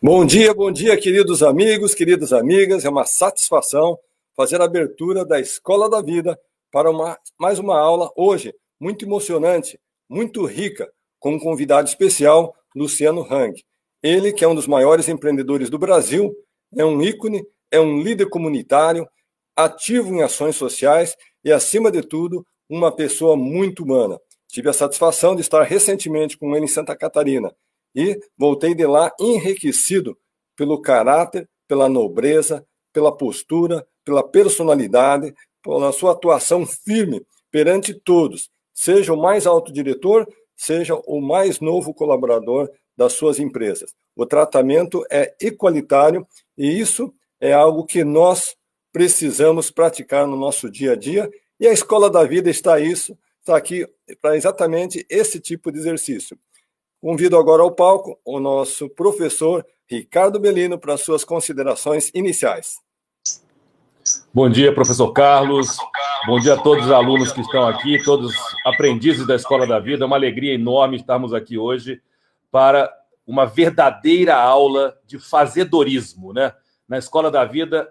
Bom dia, bom dia, queridos amigos, queridas amigas. É uma satisfação fazer a abertura da Escola da Vida para uma, mais uma aula hoje, muito emocionante, muito rica, com um convidado especial, Luciano Hang. Ele, que é um dos maiores empreendedores do Brasil, é um ícone, é um líder comunitário, ativo em ações sociais e, acima de tudo, uma pessoa muito humana. Tive a satisfação de estar recentemente com ele em Santa Catarina e voltei de lá enriquecido pelo caráter, pela nobreza, pela postura, pela personalidade, pela sua atuação firme perante todos, seja o mais alto diretor, seja o mais novo colaborador das suas empresas. O tratamento é igualitário e isso é algo que nós precisamos praticar no nosso dia a dia e a escola da vida está isso, está aqui para exatamente esse tipo de exercício. Convido agora ao palco o nosso professor Ricardo Belino para suas considerações iniciais. Bom dia, professor Carlos. Bom dia a todos os alunos que estão aqui, todos aprendizes da Escola da Vida. É uma alegria enorme estarmos aqui hoje para uma verdadeira aula de fazedorismo, né? Na Escola da Vida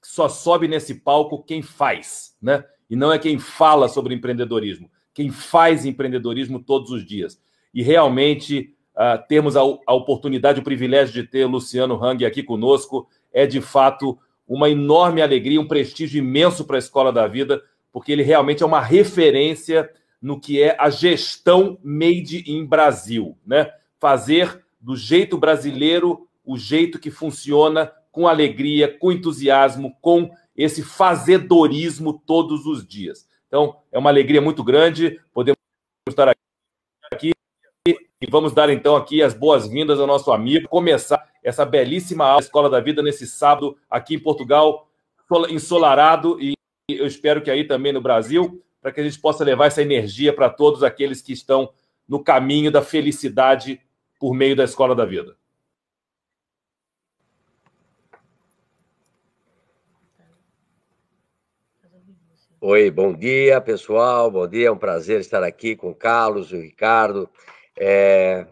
só sobe nesse palco quem faz, né? E não é quem fala sobre empreendedorismo, quem faz empreendedorismo todos os dias e realmente uh, termos a, a, oportunidade, o privilégio de ter Luciano Hang aqui conosco é de fato uma enorme alegria, um prestígio imenso para a Escola da Vida, porque ele realmente é uma referência no que é a gestão made in Brasil, né? Fazer do jeito brasileiro o jeito que funciona com alegria, com entusiasmo, com esse fazedorismo todos os dias. Então, é uma alegria muito grande poder estar aqui e vamos dar então aqui as boas-vindas ao nosso amigo, começar essa belíssima aula da Escola da Vida nesse sábado aqui em Portugal, ensolarado e eu espero que aí também no Brasil, para que a gente possa levar essa energia para todos aqueles que estão no caminho da felicidade por meio da Escola da Vida. Oi, bom dia, pessoal. Bom dia, é um prazer estar aqui com o Carlos e o Ricardo. É,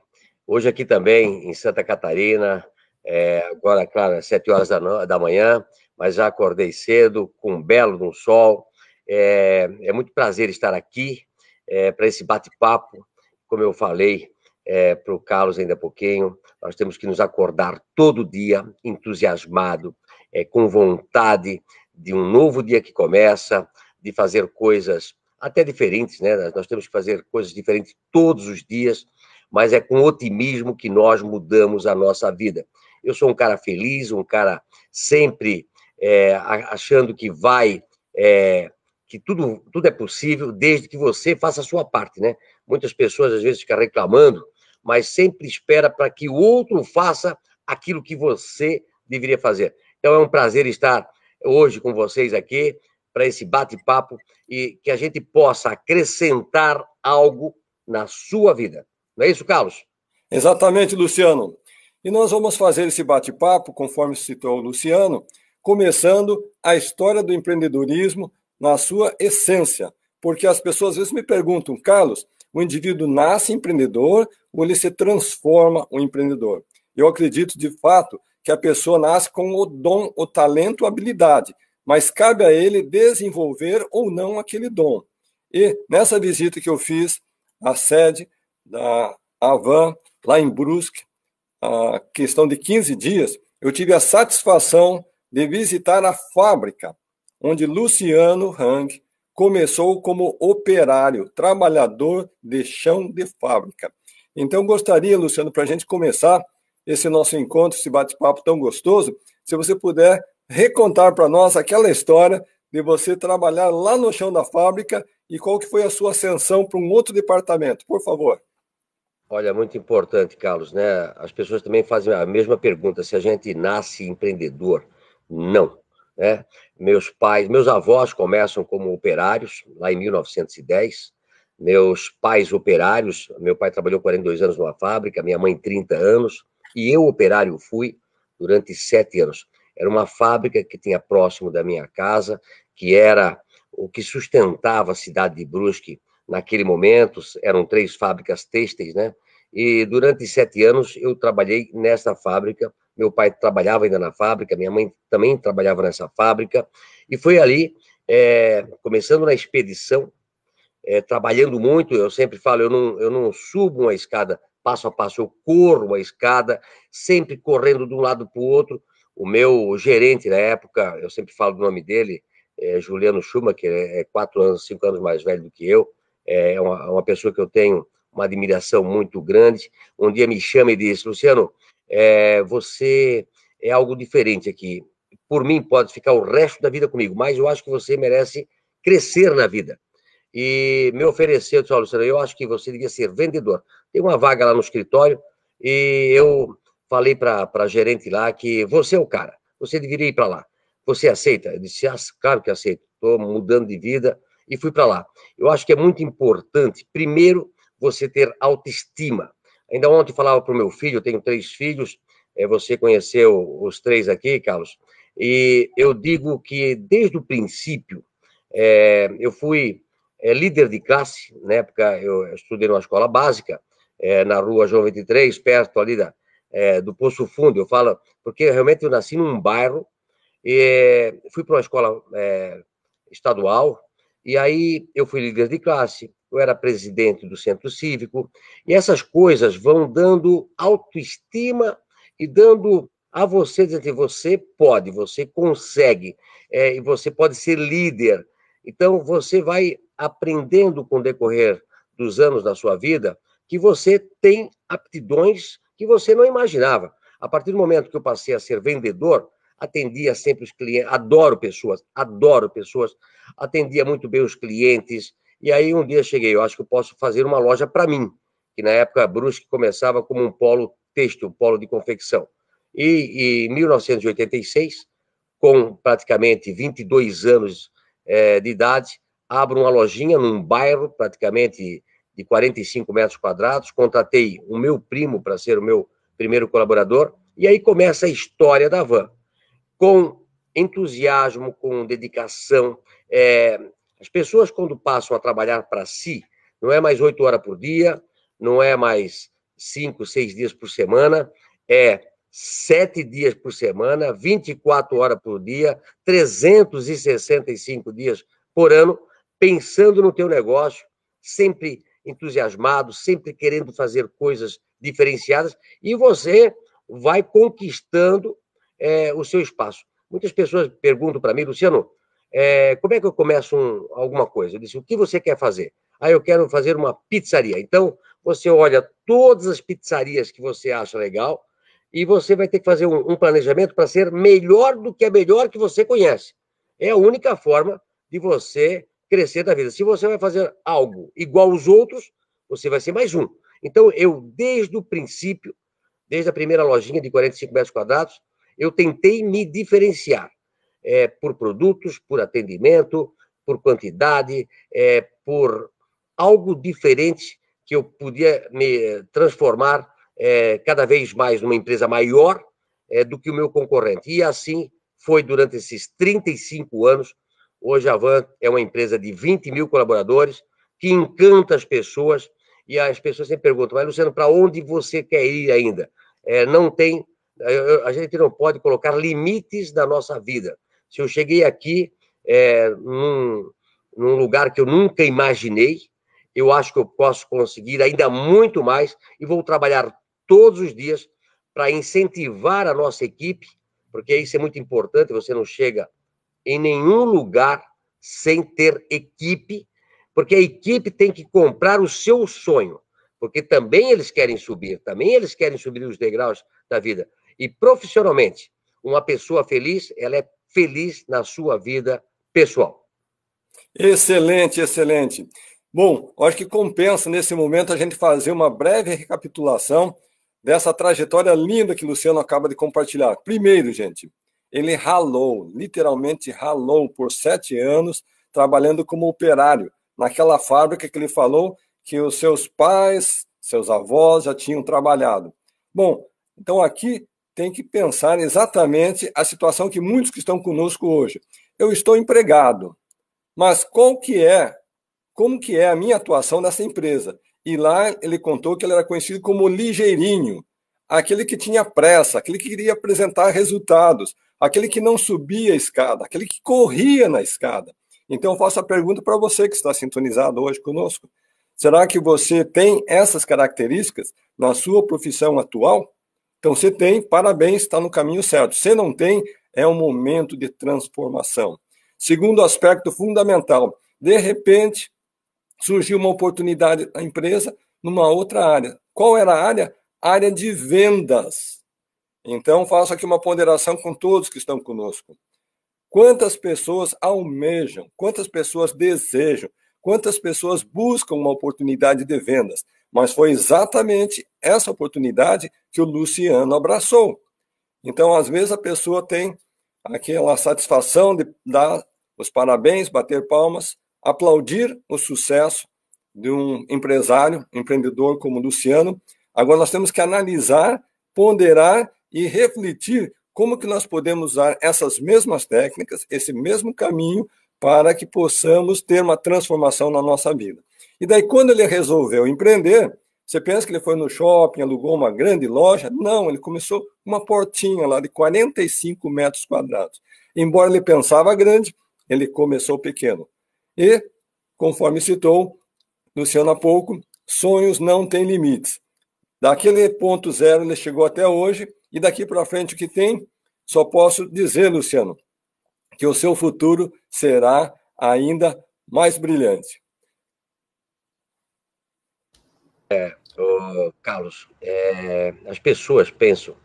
hoje aqui também em Santa Catarina, é, agora, claro, às sete horas da, da manhã, mas já acordei cedo, com um belo sol. É, é, muito prazer estar aqui é, para esse bate-papo. Como eu falei é, para o Carlos ainda há pouquinho, nós temos que nos acordar todo dia entusiasmado, é, com vontade de um novo dia que começa, de fazer coisas até diferentes, né? Nós temos que fazer coisas diferentes todos os dias mas é com otimismo que nós mudamos a nossa vida. Eu sou um cara feliz, um cara sempre é, achando que vai, é, que tudo, tudo é possível, desde que você faça a sua parte, né? Muitas pessoas às vezes ficam reclamando, mas sempre espera para que o outro faça aquilo que você deveria fazer. Então é um prazer estar hoje com vocês aqui para esse bate-papo e que a gente possa acrescentar algo na sua vida. Não é isso, Carlos? Exatamente, Luciano. E nós vamos fazer esse bate-papo, conforme citou o Luciano, começando a história do empreendedorismo na sua essência. Porque as pessoas às vezes me perguntam, Carlos, o indivíduo nasce empreendedor ou ele se transforma um empreendedor? Eu acredito de fato que a pessoa nasce com o dom, o talento, a habilidade, mas cabe a ele desenvolver ou não aquele dom. E nessa visita que eu fiz à sede da Avan, lá em Brusque, a questão de 15 dias, eu tive a satisfação de visitar a fábrica onde Luciano Hang começou como operário, trabalhador de chão de fábrica. Então, gostaria, Luciano, para a gente começar esse nosso encontro, esse bate-papo tão gostoso, se você puder recontar para nós aquela história de você trabalhar lá no chão da fábrica e qual que foi a sua ascensão para um outro departamento, por favor. Olha, muito importante, Carlos, né? As pessoas também fazem a mesma pergunta: se a gente nasce empreendedor? Não. Né? Meus pais, meus avós começam como operários, lá em 1910. Meus pais operários, meu pai trabalhou 42 anos numa fábrica, minha mãe 30 anos, e eu operário fui durante sete anos. Era uma fábrica que tinha próximo da minha casa, que era o que sustentava a cidade de Brusque naquele momento, eram três fábricas têxteis, né? e durante sete anos eu trabalhei nessa fábrica. Meu pai trabalhava ainda na fábrica, minha mãe também trabalhava nessa fábrica, e foi ali, é, começando na expedição, é, trabalhando muito. Eu sempre falo, eu não, eu não subo uma escada passo a passo, eu corro uma escada, sempre correndo de um lado para o outro. O meu gerente na época, eu sempre falo do nome dele, é Juliano Schumacher, é quatro anos, cinco anos mais velho do que eu, é uma, uma pessoa que eu tenho uma admiração muito grande. Um dia me chama e disse, Luciano, é, você é algo diferente aqui. Por mim, pode ficar o resto da vida comigo, mas eu acho que você merece crescer na vida. E me ofereceu, disse, Luciano, eu acho que você devia ser vendedor. Tem uma vaga lá no escritório e eu falei para a gerente lá que você é o cara, você deveria ir para lá. Você aceita? Eu disse, ah, claro que aceito. Estou mudando de vida e fui para lá. Eu acho que é muito importante, primeiro, você ter autoestima. Ainda ontem falava para o meu filho, eu tenho três filhos, é, você conheceu os três aqui, Carlos, e eu digo que desde o princípio, é, eu fui é, líder de classe, na época eu estudei numa escola básica, é, na rua João 23, perto ali da, do Poço Fundo, eu falo, porque realmente eu nasci num bairro, e fui para uma escola estadual, e aí eu fui líder de classe, eu era presidente do centro cívico, e essas coisas vão dando autoestima e dando a você, dizer que você pode, você consegue, é, e você pode ser líder. Então, você vai aprendendo com o decorrer dos anos da sua vida que você tem aptidões que você não imaginava. A partir do momento que eu passei a ser vendedor, atendia sempre os clientes, adoro pessoas, adoro pessoas, atendia muito bem os clientes, e aí um dia cheguei, eu acho que eu posso fazer uma loja para mim, que na época a Brusque começava como um polo têxtil, um polo de confecção. E em 1986, com praticamente 22 anos é, de idade, abro uma lojinha num bairro praticamente de 45 metros quadrados, contratei o meu primo para ser o meu primeiro colaborador, e aí começa a história da van. Com entusiasmo, com dedicação, é, as pessoas, quando passam a trabalhar para si, não é mais oito horas por dia, não é mais cinco, seis dias por semana, é sete dias por semana, 24 horas por dia, 365 dias por ano, pensando no teu negócio, sempre entusiasmado, sempre querendo fazer coisas diferenciadas, e você vai conquistando é, o seu espaço. Muitas pessoas perguntam para mim, Luciano, é, como é que eu começo um, alguma coisa? Eu disse, o que você quer fazer? Ah, eu quero fazer uma pizzaria. Então, você olha todas as pizzarias que você acha legal e você vai ter que fazer um, um planejamento para ser melhor do que a melhor que você conhece. É a única forma de você crescer na vida. Se você vai fazer algo igual aos outros, você vai ser mais um. Então, eu, desde o princípio, desde a primeira lojinha de 45 metros quadrados, eu tentei me diferenciar é, por produtos, por atendimento, por quantidade, é, por algo diferente que eu podia me transformar é, cada vez mais numa empresa maior é, do que o meu concorrente. E assim foi durante esses 35 anos Hoje a Van é uma empresa de 20 mil colaboradores que encanta as pessoas e as pessoas sempre perguntam, mas Luciano, para onde você quer ir ainda? É, não tem, a gente não pode colocar limites na nossa vida. Se eu cheguei aqui é, num, num lugar que eu nunca imaginei, eu acho que eu posso conseguir ainda muito mais e vou trabalhar todos os dias para incentivar a nossa equipe, porque isso é muito importante, você não chega em nenhum lugar sem ter equipe, porque a equipe tem que comprar o seu sonho, porque também eles querem subir, também eles querem subir os degraus da vida. E profissionalmente, uma pessoa feliz, ela é feliz na sua vida pessoal. Excelente, excelente. Bom, acho que compensa nesse momento a gente fazer uma breve recapitulação dessa trajetória linda que o Luciano acaba de compartilhar. Primeiro, gente, ele ralou, literalmente ralou por sete anos, trabalhando como operário, naquela fábrica que ele falou que os seus pais, seus avós já tinham trabalhado. Bom, então aqui tem que pensar exatamente a situação que muitos que estão conosco hoje. Eu estou empregado, mas qual que é, como que é a minha atuação nessa empresa? e lá ele contou que ele era conhecido como ligeirinho, aquele que tinha pressa, aquele que queria apresentar resultados, aquele que não subia a escada, aquele que corria na escada. Então, eu faço a pergunta para você que está sintonizado hoje conosco: será que você tem essas características na sua profissão atual? Então, você tem, parabéns, está no caminho certo. Se não tem, é um momento de transformação. Segundo aspecto fundamental, de repente surgiu uma oportunidade na empresa numa outra área. Qual era a área? área de vendas. Então, faço aqui uma ponderação com todos que estão conosco. Quantas pessoas almejam, quantas pessoas desejam, quantas pessoas buscam uma oportunidade de vendas? Mas foi exatamente essa oportunidade que o Luciano abraçou. Então, às vezes, a pessoa tem aquela satisfação de dar os parabéns, bater palmas, aplaudir o sucesso de um empresário, empreendedor como o Luciano, Agora nós temos que analisar, ponderar e refletir como que nós podemos usar essas mesmas técnicas, esse mesmo caminho, para que possamos ter uma transformação na nossa vida. E daí, quando ele resolveu empreender, você pensa que ele foi no shopping, alugou uma grande loja? Não, ele começou uma portinha lá de 45 metros quadrados. Embora ele pensava grande, ele começou pequeno. E, conforme citou Luciano há pouco, sonhos não têm limites. Daquele ponto zero ele chegou até hoje, e daqui para frente o que tem? Só posso dizer, Luciano, que o seu futuro será ainda mais brilhante. É, Carlos, é, as pessoas pensam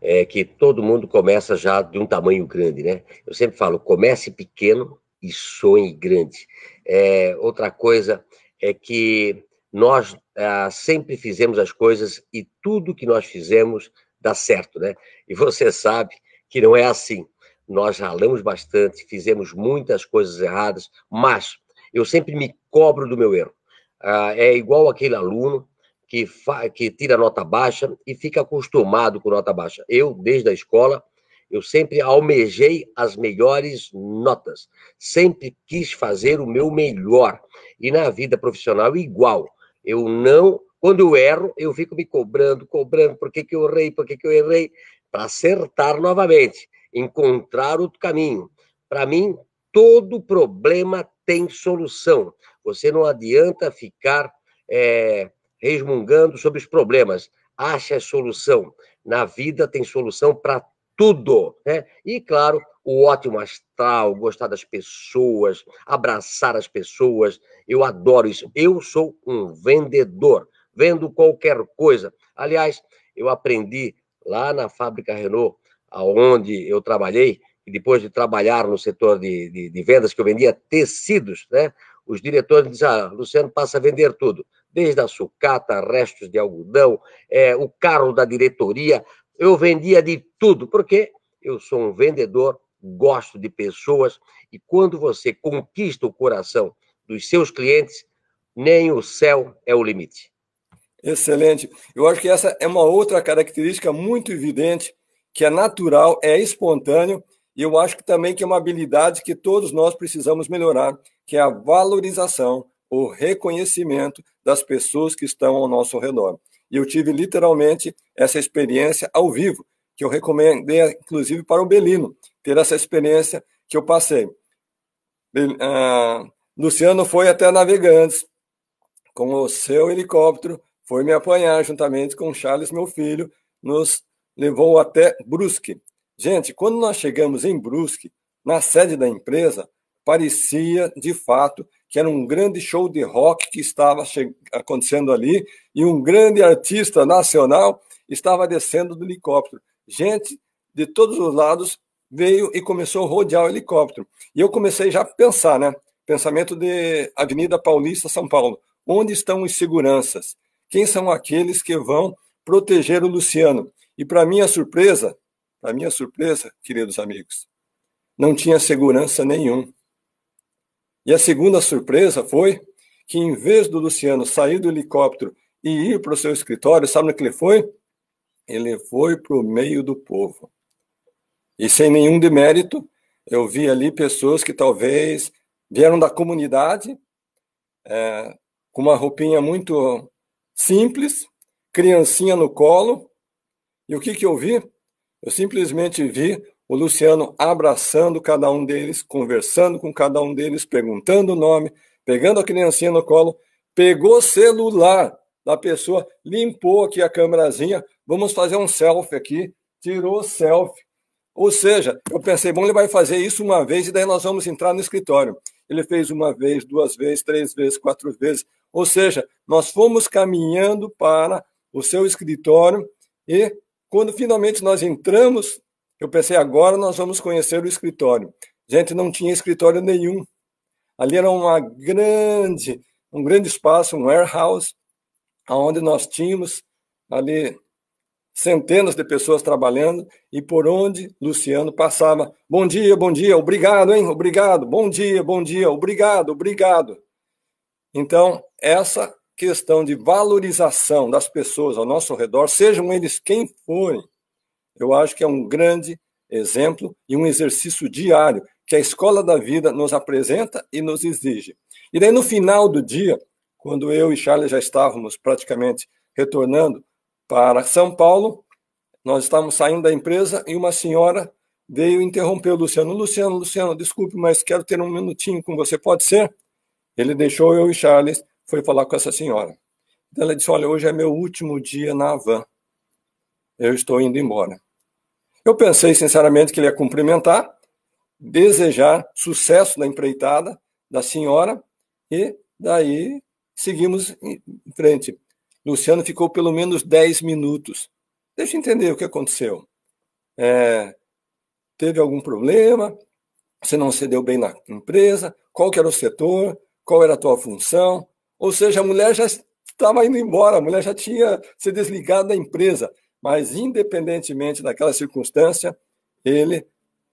é, que todo mundo começa já de um tamanho grande, né? Eu sempre falo, comece pequeno e sonhe grande. É, outra coisa é que nós ah, sempre fizemos as coisas e tudo que nós fizemos dá certo, né? E você sabe que não é assim. Nós ralamos bastante, fizemos muitas coisas erradas, mas eu sempre me cobro do meu erro. Ah, é igual aquele aluno que, que tira nota baixa e fica acostumado com nota baixa. Eu, desde a escola, eu sempre almejei as melhores notas, sempre quis fazer o meu melhor. E na vida profissional, igual. Eu não, quando eu erro, eu fico me cobrando, cobrando, por que, que eu errei, por que, que eu errei, para acertar novamente, encontrar outro caminho. Para mim, todo problema tem solução. Você não adianta ficar é, resmungando sobre os problemas. Ache a solução. Na vida tem solução para tudo. Né? E, claro, o ótimo astral, gostar das pessoas, abraçar as pessoas. Eu adoro isso. Eu sou um vendedor, vendo qualquer coisa. Aliás, eu aprendi lá na fábrica Renault, aonde eu trabalhei, e depois de trabalhar no setor de, de, de vendas, que eu vendia tecidos, né? Os diretores diziam, ah, Luciano passa a vender tudo, desde a sucata, restos de algodão, é, o carro da diretoria, eu vendia de tudo, porque eu sou um vendedor gosto de pessoas, e quando você conquista o coração dos seus clientes, nem o céu é o limite. Excelente. Eu acho que essa é uma outra característica muito evidente, que é natural, é espontâneo, e eu acho que também que é uma habilidade que todos nós precisamos melhorar, que é a valorização, o reconhecimento das pessoas que estão ao nosso redor. E eu tive literalmente essa experiência ao vivo, que eu recomendei, inclusive, para o Belino, ter essa experiência que eu passei. Uh, Luciano foi até Navegantes com o seu helicóptero, foi me apanhar juntamente com Charles, meu filho, nos levou até Brusque. Gente, quando nós chegamos em Brusque, na sede da empresa, parecia de fato que era um grande show de rock que estava acontecendo ali e um grande artista nacional estava descendo do helicóptero. Gente de todos os lados veio e começou a rodear o helicóptero. E eu comecei já a pensar, né? Pensamento de Avenida Paulista, São Paulo. Onde estão os seguranças? Quem são aqueles que vão proteger o Luciano? E para minha surpresa, para minha surpresa, queridos amigos, não tinha segurança nenhum. E a segunda surpresa foi que, em vez do Luciano sair do helicóptero e ir para o seu escritório, sabe no que ele foi? Ele foi para o meio do povo. E sem nenhum demérito, eu vi ali pessoas que talvez vieram da comunidade, é, com uma roupinha muito simples, criancinha no colo. E o que, que eu vi? Eu simplesmente vi o Luciano abraçando cada um deles, conversando com cada um deles, perguntando o nome, pegando a criancinha no colo, pegou o celular da pessoa, limpou aqui a câmerazinha, vamos fazer um selfie aqui, tirou selfie. Ou seja, eu pensei, bom, ele vai fazer isso uma vez e daí nós vamos entrar no escritório. Ele fez uma vez, duas vezes, três vezes, quatro vezes. Ou seja, nós fomos caminhando para o seu escritório e quando finalmente nós entramos, eu pensei, agora nós vamos conhecer o escritório. Gente, não tinha escritório nenhum. Ali era uma grande, um grande espaço, um warehouse, onde nós tínhamos ali centenas de pessoas trabalhando e por onde Luciano passava. Bom dia, bom dia, obrigado, hein? Obrigado, bom dia, bom dia, obrigado, obrigado. Então, essa questão de valorização das pessoas ao nosso redor, sejam eles quem forem, eu acho que é um grande exemplo e um exercício diário que a escola da vida nos apresenta e nos exige. E daí, no final do dia, quando eu e Charles já estávamos praticamente retornando para São Paulo. Nós estávamos saindo da empresa e uma senhora veio interromper o Luciano. Luciano, Luciano, desculpe, mas quero ter um minutinho com você, pode ser? Ele deixou eu e Charles, foi falar com essa senhora. Ela disse: Olha, hoje é meu último dia na van. Eu estou indo embora. Eu pensei, sinceramente, que ele ia cumprimentar, desejar sucesso na empreitada da senhora e daí seguimos em frente. Luciano ficou pelo menos 10 minutos. Deixa eu entender o que aconteceu. É, teve algum problema? Você não se deu bem na empresa? Qual que era o setor? Qual era a tua função? Ou seja, a mulher já estava indo embora, a mulher já tinha se desligado da empresa. Mas, independentemente daquela circunstância, ele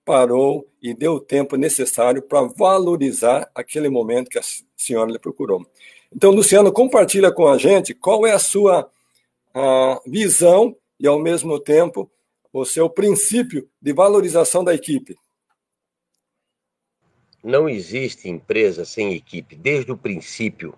parou e deu o tempo necessário para valorizar aquele momento que a senhora lhe procurou. Então, Luciano, compartilha com a gente qual é a sua a visão e, ao mesmo tempo, o seu princípio de valorização da equipe. Não existe empresa sem equipe. Desde o princípio,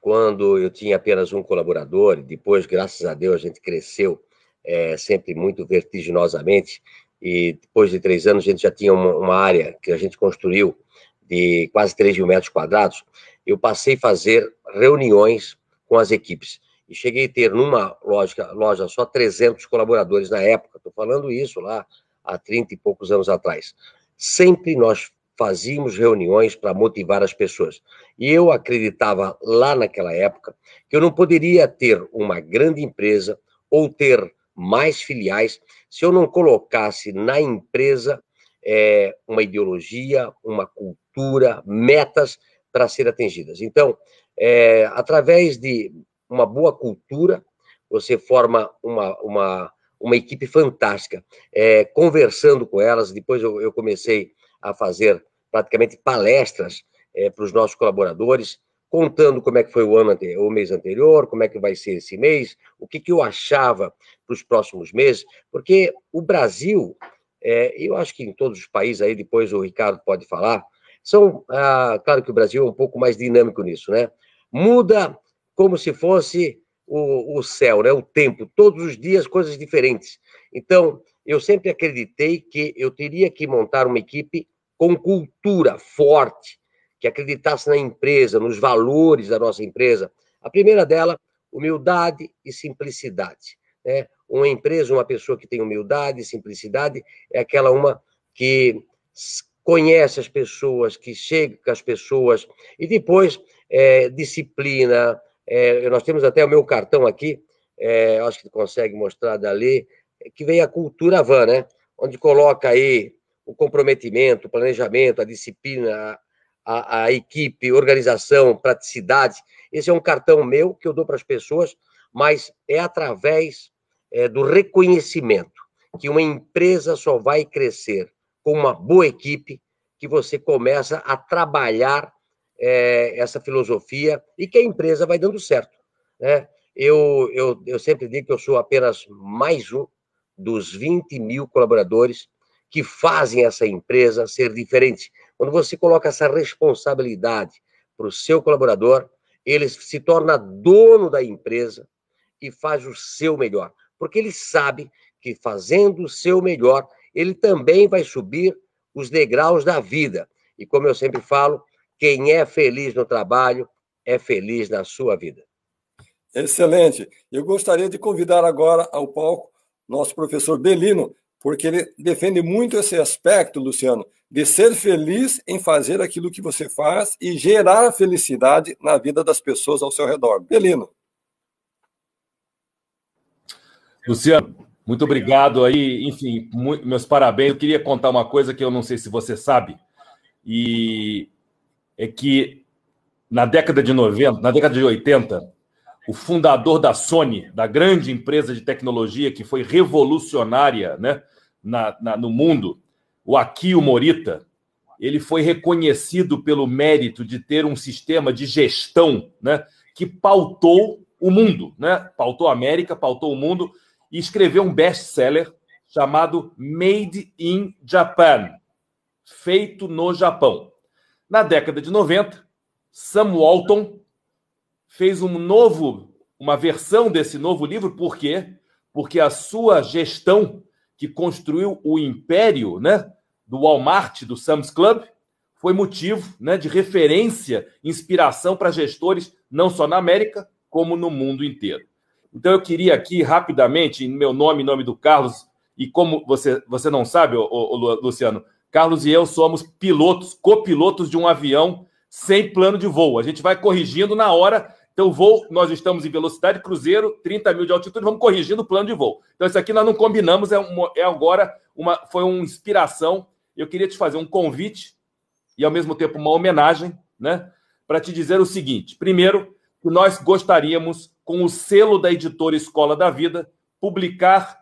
quando eu tinha apenas um colaborador, depois, graças a Deus, a gente cresceu é, sempre muito vertiginosamente, e depois de três anos a gente já tinha uma, uma área que a gente construiu de quase 3 mil metros quadrados, eu passei a fazer reuniões com as equipes. E cheguei a ter numa loja, loja só 300 colaboradores na época. Estou falando isso lá há 30 e poucos anos atrás. Sempre nós fazíamos reuniões para motivar as pessoas. E eu acreditava lá naquela época que eu não poderia ter uma grande empresa ou ter mais filiais se eu não colocasse na empresa é, uma ideologia, uma cultura, metas para ser atingidas. Então, é, através de uma boa cultura, você forma uma, uma, uma equipe fantástica. É, conversando com elas, depois eu, eu, comecei a fazer praticamente palestras é, para os nossos colaboradores, contando como é que foi o ano o mês anterior, como é que vai ser esse mês, o que, que eu achava para os próximos meses, porque o Brasil, é, eu acho que em todos os países aí, depois o Ricardo pode falar, são, ah, claro que o Brasil é um pouco mais dinâmico nisso, né? Muda como se fosse o, o céu, né? O tempo, todos os dias coisas diferentes. Então, eu sempre acreditei que eu teria que montar uma equipe com cultura forte, que acreditasse na empresa, nos valores da nossa empresa. A primeira dela, humildade e simplicidade. Né? Uma empresa, uma pessoa que tem humildade e simplicidade, é aquela uma que conhece as pessoas, que chega com as pessoas, e depois é, disciplina. É, nós temos até o meu cartão aqui, é, acho que consegue mostrar dali, que vem a cultura van, né? Onde coloca aí o comprometimento, o planejamento, a disciplina, a, a equipe, organização, praticidade. Esse é um cartão meu que eu dou para as pessoas, mas é através é, do reconhecimento que uma empresa só vai crescer com uma boa equipe, que você começa a trabalhar é, essa filosofia e que a empresa vai dando certo. Né? Eu, eu, eu sempre digo que eu sou apenas mais um dos 20 mil colaboradores que fazem essa empresa ser diferente. Quando você coloca essa responsabilidade para o seu colaborador, ele se torna dono da empresa, e faz o seu melhor, porque ele sabe que fazendo o seu melhor, ele também vai subir os degraus da vida. E como eu sempre falo, quem é feliz no trabalho é feliz na sua vida. Excelente. Eu gostaria de convidar agora ao palco nosso professor Belino, porque ele defende muito esse aspecto, Luciano, de ser feliz em fazer aquilo que você faz e gerar felicidade na vida das pessoas ao seu redor. Belino. Luciano, muito obrigado aí. Enfim, meus parabéns. Eu queria contar uma coisa que eu não sei se você sabe, e é que na década de 90, na década de 80, o fundador da Sony, da grande empresa de tecnologia que foi revolucionária né, na, na, no mundo, o Akio Morita, ele foi reconhecido pelo mérito de ter um sistema de gestão né, que pautou o mundo, né? pautou a América, pautou o mundo, e escreveu um best-seller chamado Made in Japan, feito no Japão. Na década de 90, Sam Walton fez um novo, uma versão desse novo livro, por quê? Porque a sua gestão, que construiu o império né, do Walmart, do Sam's Club, foi motivo né, de referência, inspiração para gestores, não só na América, como no mundo inteiro. Então, eu queria aqui, rapidamente, em meu nome, em nome do Carlos, e como você, você não sabe, ô, ô, Luciano, Carlos e eu somos pilotos, copilotos de um avião sem plano de voo. A gente vai corrigindo na hora então, voo, nós estamos em velocidade cruzeiro, 30 mil de altitude, vamos corrigindo o plano de voo. Então, isso aqui nós não combinamos, é, uma, é agora uma, foi uma inspiração. Eu queria te fazer um convite e, ao mesmo tempo, uma homenagem, né? Para te dizer o seguinte: primeiro, que nós gostaríamos, com o selo da editora Escola da Vida, publicar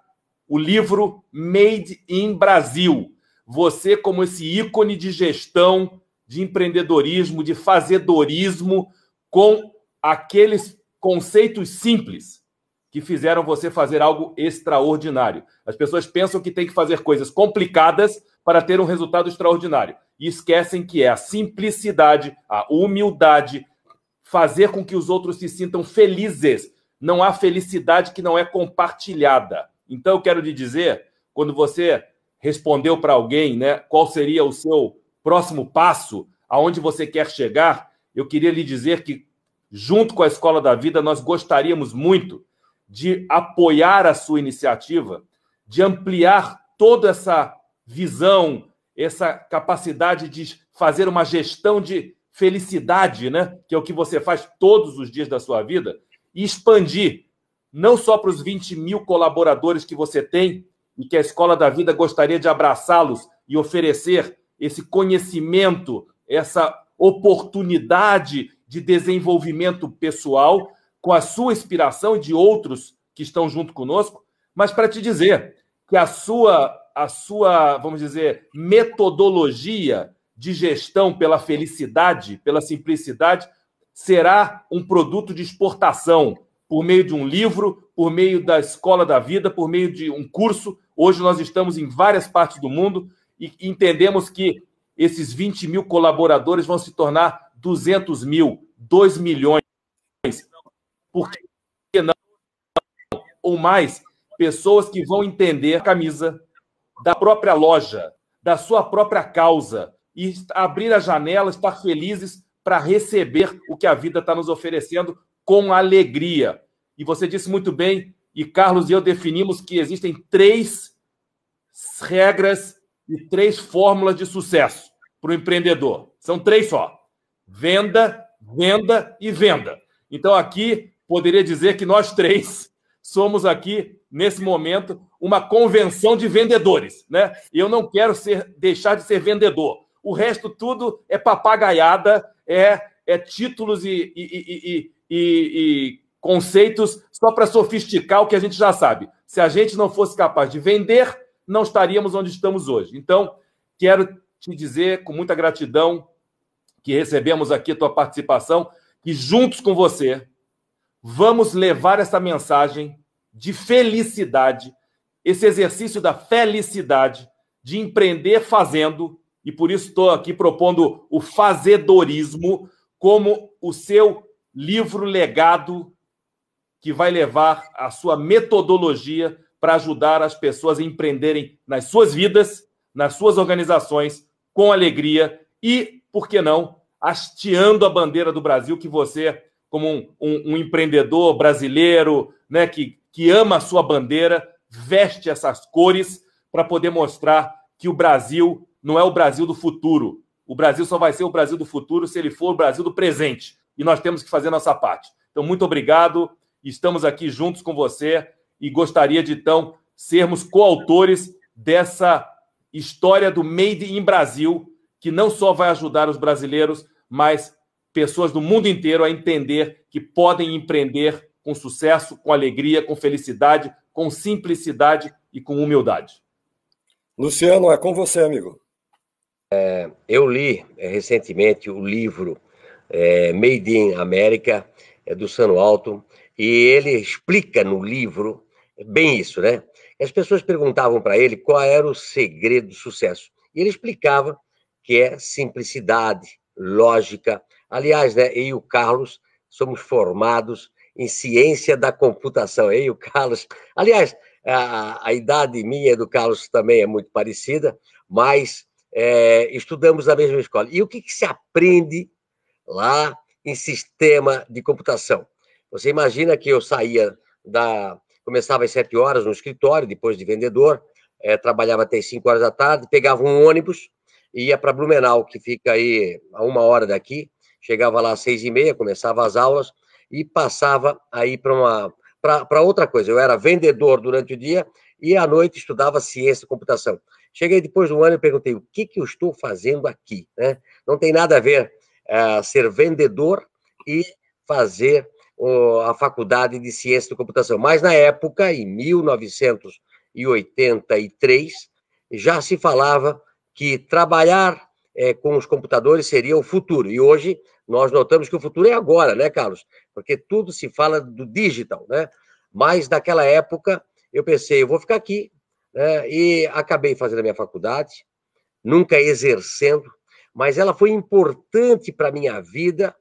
o livro Made in Brasil. Você, como esse ícone de gestão, de empreendedorismo, de fazedorismo, com aqueles conceitos simples que fizeram você fazer algo extraordinário. As pessoas pensam que tem que fazer coisas complicadas para ter um resultado extraordinário e esquecem que é a simplicidade, a humildade, fazer com que os outros se sintam felizes. Não há felicidade que não é compartilhada. Então eu quero lhe dizer, quando você respondeu para alguém, né, qual seria o seu próximo passo, aonde você quer chegar, eu queria lhe dizer que junto com a Escola da Vida, nós gostaríamos muito de apoiar a sua iniciativa, de ampliar toda essa visão, essa capacidade de fazer uma gestão de felicidade, né? que é o que você faz todos os dias da sua vida, e expandir não só para os 20 mil colaboradores que você tem e que a Escola da Vida gostaria de abraçá-los e oferecer esse conhecimento, essa oportunidade de desenvolvimento pessoal, com a sua inspiração e de outros que estão junto conosco, mas para te dizer que a sua, a sua, vamos dizer, metodologia de gestão pela felicidade, pela simplicidade, será um produto de exportação por meio de um livro, por meio da escola da vida, por meio de um curso. Hoje nós estamos em várias partes do mundo e entendemos que esses 20 mil colaboradores vão se tornar 200 mil, 2 milhões. Por que não? Ou mais, pessoas que vão entender a camisa da própria loja, da sua própria causa, e abrir a janela, estar felizes para receber o que a vida está nos oferecendo com alegria. E você disse muito bem, e Carlos e eu definimos que existem três regras e três fórmulas de sucesso para o empreendedor. São três só venda, venda e venda. Então, aqui, poderia dizer que nós três somos aqui, nesse momento, uma convenção de vendedores. Né? Eu não quero ser, deixar de ser vendedor. O resto tudo é papagaiada, é, é títulos e, e, e, e conceitos só para sofisticar o que a gente já sabe. Se a gente não fosse capaz de vender, não estaríamos onde estamos hoje. Então, quero te dizer com muita gratidão que recebemos aqui a tua participação, e juntos com você vamos levar essa mensagem de felicidade, esse exercício da felicidade, de empreender fazendo, e por isso estou aqui propondo o fazedorismo como o seu livro legado que vai levar a sua metodologia para ajudar as pessoas a empreenderem nas suas vidas, nas suas organizações, com alegria e, por que não, hasteando a bandeira do Brasil que você, como um, um, um empreendedor brasileiro, né, que, que ama a sua bandeira, veste essas cores para poder mostrar que o Brasil não é o Brasil do futuro. O Brasil só vai ser o Brasil do futuro se ele for o Brasil do presente. E nós temos que fazer nossa parte. Então, muito obrigado. Estamos aqui juntos com você e gostaria de, então, sermos coautores dessa história do Made in Brasil, que não só vai ajudar os brasileiros, mas pessoas do mundo inteiro a entender que podem empreender com sucesso, com alegria, com felicidade, com simplicidade e com humildade. Luciano, é com você, amigo. É, eu li é, recentemente o livro é, Made in America, é, do Sano Alto, e ele explica no livro bem isso, né? As pessoas perguntavam para ele qual era o segredo do sucesso. E ele explicava que é simplicidade, lógica. Aliás, né, eu e o Carlos somos formados em ciência da computação. Eu e o Carlos. Aliás, a, a idade minha e do Carlos também é muito parecida, mas é, estudamos na mesma escola. E o que, que se aprende lá em sistema de computação? Você imagina que eu saía da. Começava às sete horas no escritório, depois de vendedor, é, trabalhava até as cinco horas da tarde, pegava um ônibus, ia para Blumenau, que fica aí a uma hora daqui, chegava lá às seis e meia, começava as aulas e passava aí para uma para outra coisa. Eu era vendedor durante o dia e à noite estudava ciência e computação. Cheguei depois do ano e perguntei o que, que eu estou fazendo aqui. Né? Não tem nada a ver uh, ser vendedor e fazer a faculdade de ciência e computação. Mas na época, em 1983, já se falava que trabalhar é, com os computadores seria o futuro. E hoje nós notamos que o futuro é agora, né, Carlos? Porque tudo se fala do digital, né? Mas naquela época eu pensei, eu vou ficar aqui, né? E acabei fazendo a minha faculdade, nunca exercendo, mas ela foi importante para a minha vida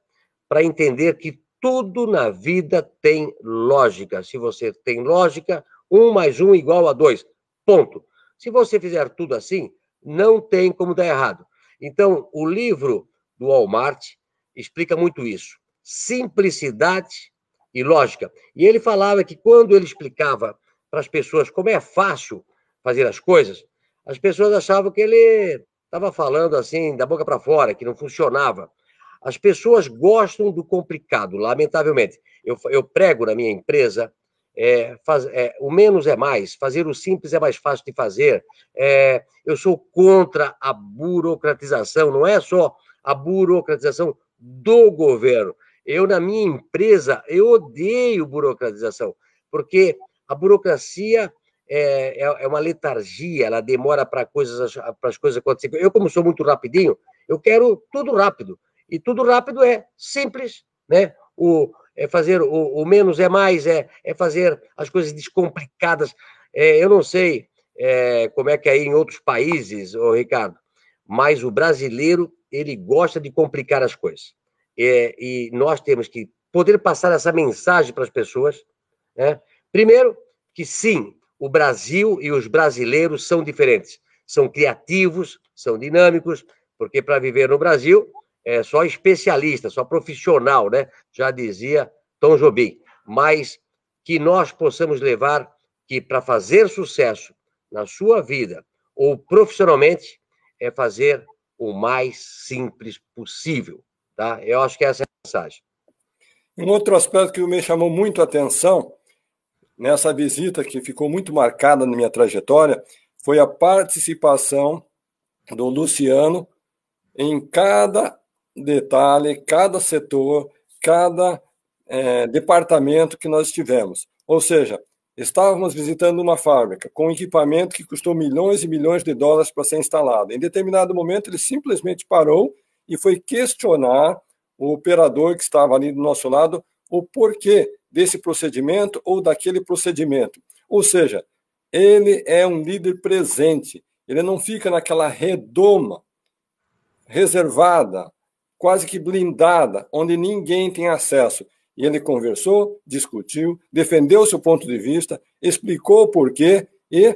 para entender que tudo na vida tem lógica. Se você tem lógica, um mais um igual a dois. Ponto. Se você fizer tudo assim, não tem como dar errado. Então, o livro do Walmart explica muito isso. Simplicidade e lógica. E ele falava que quando ele explicava para as pessoas como é fácil fazer as coisas, as pessoas achavam que ele estava falando assim, da boca para fora, que não funcionava. As pessoas gostam do complicado, lamentavelmente. Eu, eu prego na minha empresa é, faz, é, o menos é mais, fazer o simples é mais fácil de fazer. É, eu sou contra a burocratização, não é só a burocratização do governo. Eu, na minha empresa, eu odeio burocratização, porque a burocracia é, é, é uma letargia, ela demora para coisas, as coisas acontecerem. Eu, como sou muito rapidinho, eu quero tudo rápido. E tudo rápido é simples, né? O, é fazer o, o menos é mais, é, é fazer as coisas descomplicadas. É, eu não sei é, como é que é em outros países, ô Ricardo, mas o brasileiro ele gosta de complicar as coisas. É, e nós temos que poder passar essa mensagem para as pessoas. Né? Primeiro, que sim, o Brasil e os brasileiros são diferentes. São criativos, são dinâmicos, porque para viver no Brasil é só especialista, só profissional, né? Já dizia Tom Jobim. Mas que nós possamos levar que para fazer sucesso na sua vida ou profissionalmente é fazer o mais simples possível, tá? Eu acho que essa é a mensagem. Um outro aspecto que me chamou muito a atenção nessa visita que ficou muito marcada na minha trajetória foi a participação do Luciano em cada detalhe, cada setor, cada é, departamento que nós tivemos. Ou seja, estávamos visitando uma fábrica com equipamento que custou milhões e milhões de dólares para ser instalado. Em determinado momento, ele simplesmente parou e foi questionar o operador que estava ali do nosso lado o porquê desse procedimento ou daquele procedimento. Ou seja, ele é um líder presente, ele não fica naquela redoma reservada quase que blindada, onde ninguém tem acesso. E ele conversou, discutiu, defendeu seu ponto de vista, explicou o porquê e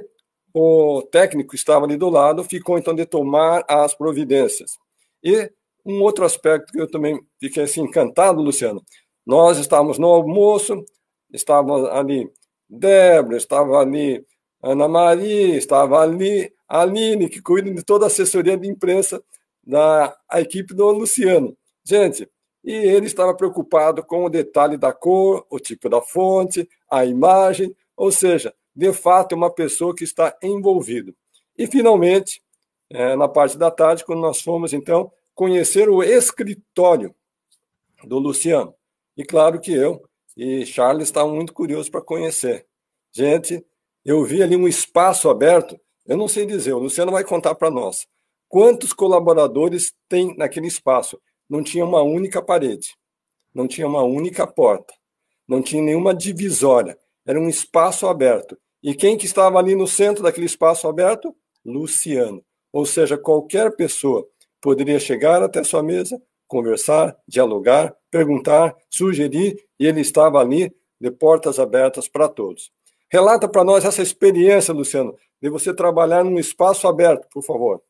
o técnico que estava ali do lado ficou então de tomar as providências. E um outro aspecto que eu também fiquei assim encantado, Luciano, nós estávamos no almoço, estava ali Débora, estava ali Ana Maria, estava ali Aline, que cuida de toda a assessoria de imprensa da equipe do Luciano. Gente, e ele estava preocupado com o detalhe da cor, o tipo da fonte, a imagem, ou seja, de fato uma pessoa que está envolvida. E, finalmente, é, na parte da tarde, quando nós fomos, então, conhecer o escritório do Luciano. E claro que eu e Charles estavam muito curiosos para conhecer. Gente, eu vi ali um espaço aberto, eu não sei dizer, o Luciano vai contar para nós. Quantos colaboradores tem naquele espaço? Não tinha uma única parede, não tinha uma única porta, não tinha nenhuma divisória, era um espaço aberto. E quem que estava ali no centro daquele espaço aberto? Luciano. Ou seja, qualquer pessoa poderia chegar até sua mesa, conversar, dialogar, perguntar, sugerir, e ele estava ali de portas abertas para todos. Relata para nós essa experiência, Luciano, de você trabalhar num espaço aberto, por favor.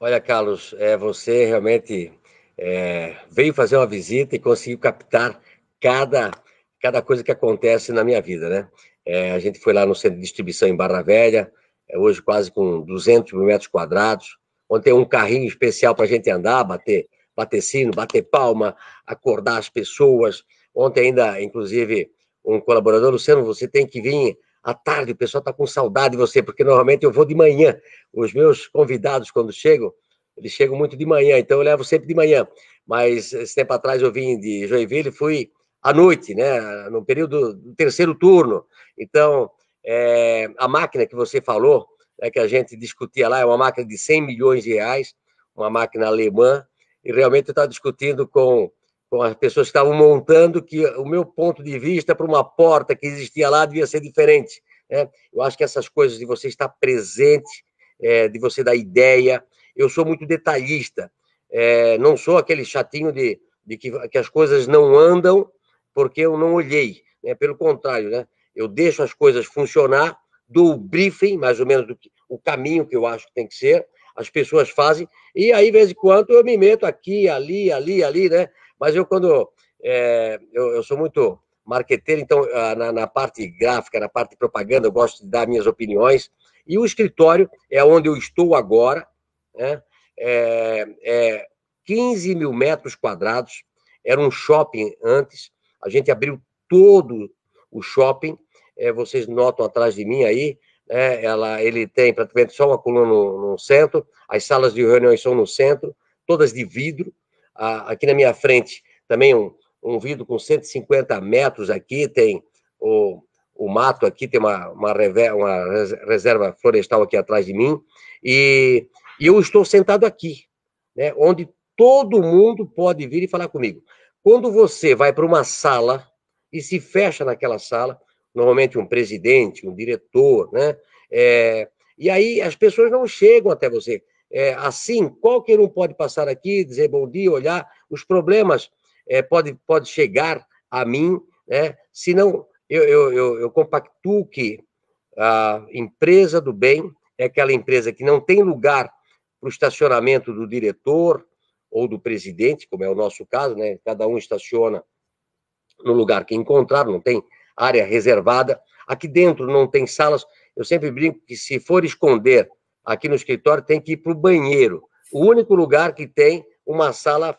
Olha, Carlos, é, você realmente é, veio fazer uma visita e conseguiu captar cada, cada coisa que acontece na minha vida, né? É, a gente foi lá no centro de distribuição em Barra Velha, é, hoje quase com 200 mil metros quadrados, onde tem um carrinho especial para a gente andar, bater bater sino, bater palma, acordar as pessoas. Ontem ainda, inclusive, um colaborador, Luciano, você tem que vir à tarde, o pessoal está com saudade de você, porque normalmente eu vou de manhã. Os meus convidados, quando chegam, eles chegam muito de manhã, então eu levo sempre de manhã. Mas esse tempo atrás eu vim de Joinville e fui à noite, né, no período do terceiro turno. Então, é, a máquina que você falou, é que a gente discutia lá, é uma máquina de 100 milhões de reais, uma máquina alemã, e realmente eu estava discutindo com, com as pessoas que estavam montando que o meu ponto de vista para uma porta que existia lá devia ser diferente. Né? Eu acho que essas coisas de você estar presente, é, de você dar ideia, eu sou muito detalhista, é, não sou aquele chatinho de, de que, que, as coisas não andam porque eu não olhei, né? pelo contrário, né? eu deixo as coisas funcionar, dou o briefing, mais ou menos, do que, o caminho que eu acho que tem que ser, as pessoas fazem, e aí, de vez em quando, eu me meto aqui, ali, ali, ali, né? Mas eu, quando. É, eu, eu, sou muito marqueteiro, então, ah, na, na, parte gráfica, na parte propaganda, eu gosto de dar minhas opiniões. E o escritório é onde eu estou agora, né? É, é 15 mil metros quadrados, era um shopping antes, a gente abriu todo o shopping, é, vocês notam atrás de mim aí, né? Ela, ele tem praticamente só uma coluna no, no, centro, as salas de reuniões são no centro, todas de vidro. Ah, aqui na minha frente também um, um vidro com 150 metros aqui, tem o, o mato aqui, tem uma, uma, uma reserva florestal aqui atrás de mim, e, e eu estou sentado aqui, né, onde todo mundo pode vir e falar comigo. Quando você vai para uma sala e se fecha naquela sala, normalmente um presidente, um diretor, né? É, e aí as pessoas não chegam até você. É, assim, qualquer um pode passar aqui, dizer bom dia, olhar, os problemas é, pode, pode chegar a mim, né? Se não, eu, eu, eu, eu compactuo que a empresa do bem é aquela empresa que não tem lugar para o estacionamento do diretor ou do presidente, como é o nosso caso, né? Cada um estaciona no lugar que encontrar, não tem área reservada. Aqui dentro não tem salas. Eu sempre brinco que se for esconder aqui no escritório, tem que ir para o banheiro. O único lugar que tem uma sala,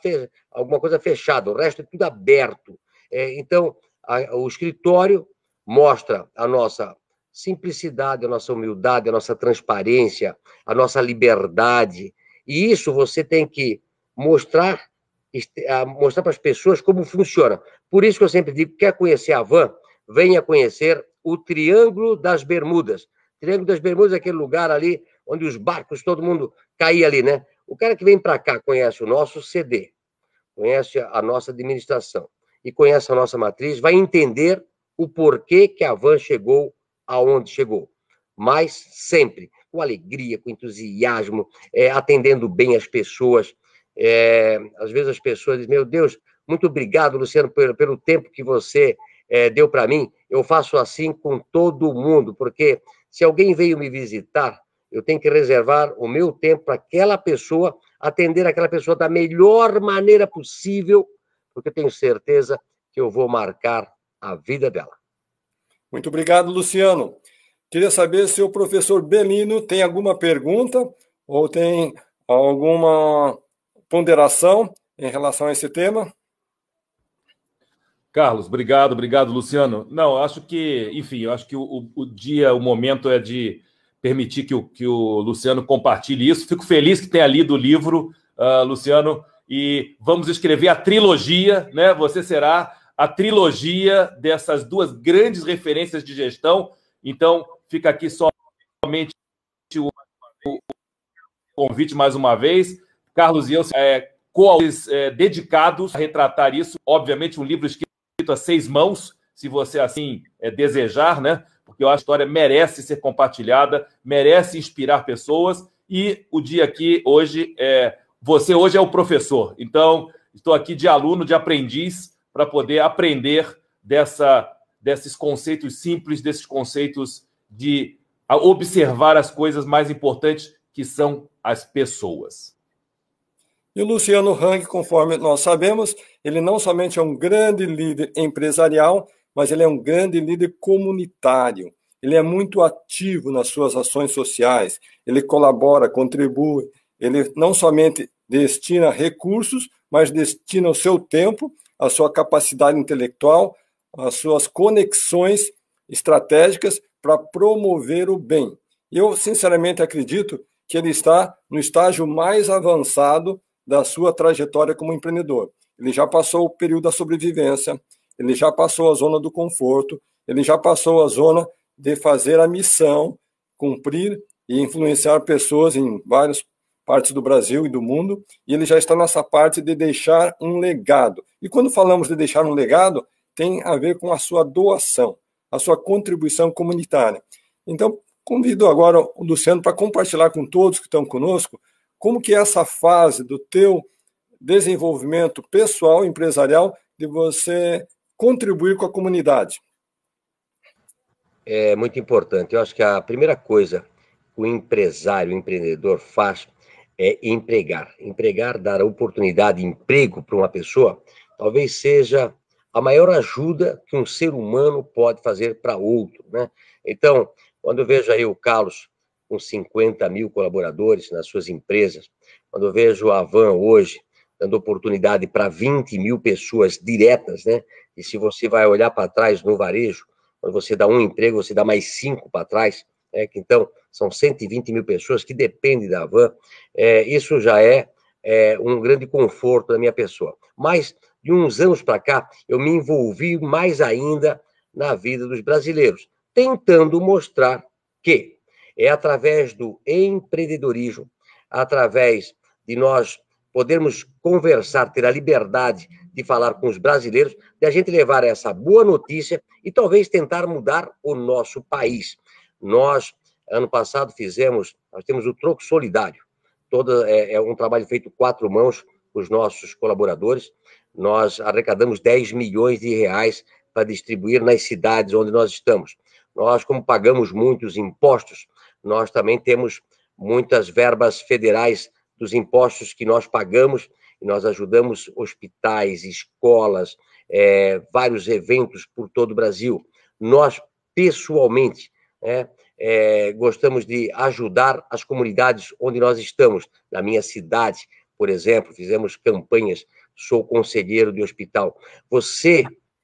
alguma coisa fechada, o resto é tudo aberto. É, então, a, o escritório mostra a nossa simplicidade, a nossa humildade, a nossa transparência, a nossa liberdade. E isso você tem que mostrar mostrar para as pessoas como funciona. Por isso que eu sempre digo, quer conhecer a van, venha conhecer o Triângulo das Bermudas. Triângulo das Bermudas é aquele lugar ali onde os barcos, todo mundo caía ali, né? O cara que vem para cá conhece o nosso CD, conhece a nossa administração e conhece a nossa matriz, vai entender o porquê que a van chegou aonde chegou. Mas sempre com alegria, com entusiasmo, é, atendendo bem as pessoas. É, às vezes as pessoas dizem, meu Deus, Muito obrigado, Luciano, pelo, pelo tempo que você é, deu para mim. Eu faço assim com todo mundo, porque se alguém veio me visitar, eu tenho que reservar o meu tempo para aquela pessoa, atender aquela pessoa da melhor maneira possível, porque eu tenho certeza que eu vou marcar a vida dela. Muito obrigado, Luciano. Queria saber se o professor Belino tem alguma pergunta ou tem alguma ponderação em relação a esse tema. Carlos, obrigado, obrigado, Luciano. Não, acho que, enfim, eu acho que o, o dia, o momento é de permitir que o, que o Luciano compartilhe isso. Fico feliz que tenha lido o livro, uh, Luciano, e vamos escrever a trilogia, né? Você será a trilogia dessas duas grandes referências de gestão. Então, fica aqui somente o, o convite mais uma vez. Carlos e eu, é, é, dedicados a retratar isso. Obviamente, um livro escrito a seis mãos, se você assim é, desejar, né? Porque a história merece ser compartilhada, merece inspirar pessoas. E o dia aqui, hoje, é, você hoje é o professor. Então, estou aqui de aluno, de aprendiz para poder aprender dessa, desses conceitos simples, desses conceitos de observar as coisas mais importantes que são as pessoas. E o Luciano Hang, conforme nós sabemos, ele não somente é um grande líder empresarial, mas ele é um grande líder comunitário. Ele é muito ativo nas suas ações sociais, ele colabora, contribui, ele não somente destina recursos, mas destina o seu tempo a sua capacidade intelectual, as suas conexões estratégicas para promover o bem. Eu, sinceramente, acredito que ele está no estágio mais avançado da sua trajetória como empreendedor. Ele já passou o período da sobrevivência, ele já passou a zona do conforto, ele já passou a zona de fazer a missão, cumprir e influenciar pessoas em vários partes do Brasil e do mundo, e ele já está nessa parte de deixar um legado. E quando falamos de deixar um legado, tem a ver com a sua doação, a sua contribuição comunitária. Então, convido agora o Luciano para compartilhar com todos que estão conosco como que é essa fase do teu desenvolvimento pessoal, empresarial, de você contribuir com a comunidade. É muito importante. Eu acho que a primeira coisa que o empresário, o empreendedor faz é empregar. Empregar, dar oportunidade de emprego para uma pessoa, talvez seja a maior ajuda que um ser humano pode fazer para outro, né? Então, quando eu vejo aí o Carlos com 50 mil colaboradores nas suas empresas, quando eu vejo a Van hoje dando oportunidade para 20 mil pessoas diretas, né? E se você vai olhar para trás no varejo, quando você dá um emprego, você dá mais cinco para trás, né? Então, são 120 mil pessoas que dependem da van, é, isso já é, é um grande conforto da minha pessoa. Mas, de uns anos para cá, eu me envolvi mais ainda na vida dos brasileiros, tentando mostrar que é através do empreendedorismo, através de nós podermos conversar, ter a liberdade de falar com os brasileiros, de a gente levar essa boa notícia e talvez tentar mudar o nosso país. Nós Ano passado fizemos, nós temos o troco solidário. Toda, é, é um trabalho feito quatro mãos com os nossos colaboradores. Nós arrecadamos 10 milhões de reais para distribuir nas cidades onde nós estamos. Nós, como pagamos muitos impostos, nós também temos muitas verbas federais dos impostos que nós pagamos nós ajudamos hospitais, escolas, é, vários eventos por todo o Brasil. Nós, pessoalmente, é, é, gostamos de ajudar as comunidades onde nós estamos. Na minha cidade, por exemplo, fizemos campanhas, sou conselheiro de hospital. Você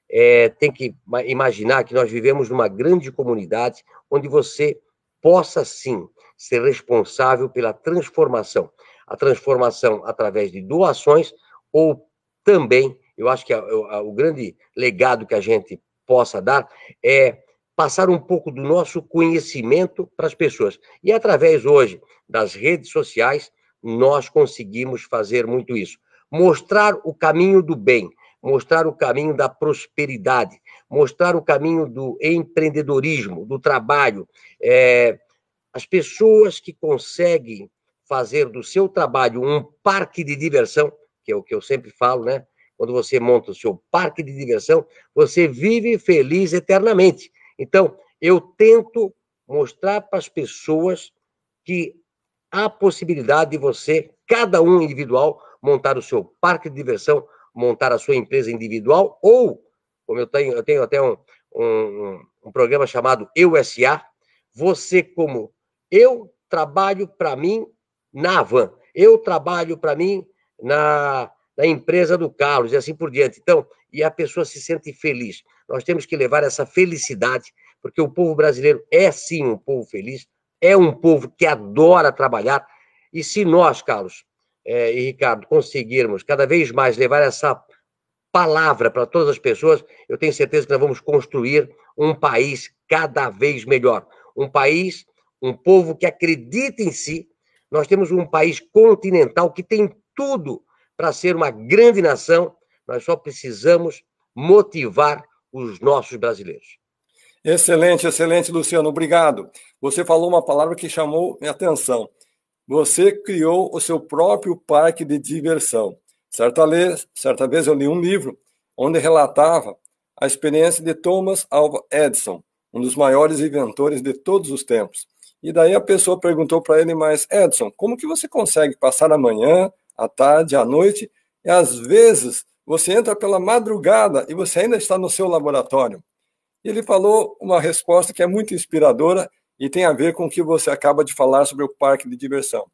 é, tem que imaginar que nós vivemos numa grande comunidade onde você possa, sim, ser responsável pela transformação. A transformação através de doações ou também, eu acho que a, a, o grande legado que a gente possa dar é passar um pouco do nosso conhecimento para as pessoas. E através hoje das redes sociais, nós conseguimos fazer muito isso. Mostrar o caminho do bem, mostrar o caminho da prosperidade, mostrar o caminho do empreendedorismo, do trabalho. É, as pessoas que conseguem fazer do seu trabalho um parque de diversão, que é o que eu sempre falo, né? quando você monta o seu parque de diversão, você vive feliz eternamente. Então, eu tento mostrar para as pessoas que há possibilidade de você, cada um individual, montar o seu parque de diversão, montar a sua empresa individual, ou, como eu tenho, eu tenho até um, um, um programa chamado Eu SA, você como eu trabalho para mim na Avan, eu trabalho para mim na, na empresa do Carlos e assim por diante. Então, e a pessoa se sente feliz. Nós temos que levar essa felicidade, porque o povo brasileiro é sim um povo feliz, é um povo que adora trabalhar. E se nós, Carlos é, e Ricardo, conseguirmos cada vez mais levar essa palavra para todas as pessoas, eu tenho certeza que nós vamos construir um país cada vez melhor. Um país, um povo que acredita em si. Nós temos um país continental que tem tudo para ser uma grande nação. Nós só precisamos motivar os nossos brasileiros. Excelente, excelente, Luciano. Obrigado. Você falou uma palavra que chamou minha atenção. Você criou o seu próprio parque de diversão. Certa vez, certa vez eu li um livro onde relatava a experiência de Thomas Alva Edison, um dos maiores inventores de todos os tempos. E daí a pessoa perguntou para ele, mas Edison, como que você consegue passar a manhã, a tarde, a noite, e às vezes você entra pela madrugada e você ainda está no seu laboratório? E ele falou uma resposta que é muito inspiradora e tem a ver com o que você acaba de falar sobre o parque de diversão.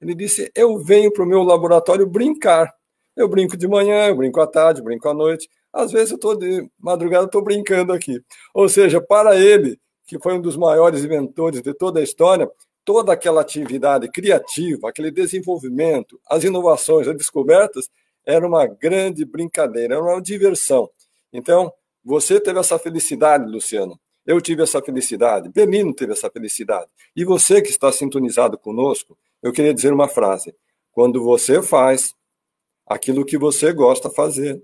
Ele disse: Eu venho para o meu laboratório brincar. Eu brinco de manhã, eu brinco à tarde, eu brinco à noite. Às vezes eu estou de madrugada, estou brincando aqui. Ou seja, para ele, que foi um dos maiores inventores de toda a história, toda aquela atividade criativa, aquele desenvolvimento, as inovações, as descobertas, era uma grande brincadeira, era uma diversão. Então, você teve essa felicidade, Luciano. Eu tive essa felicidade. Benino teve essa felicidade. E você que está sintonizado conosco, eu queria dizer uma frase. Quando você faz aquilo que você gosta de fazer,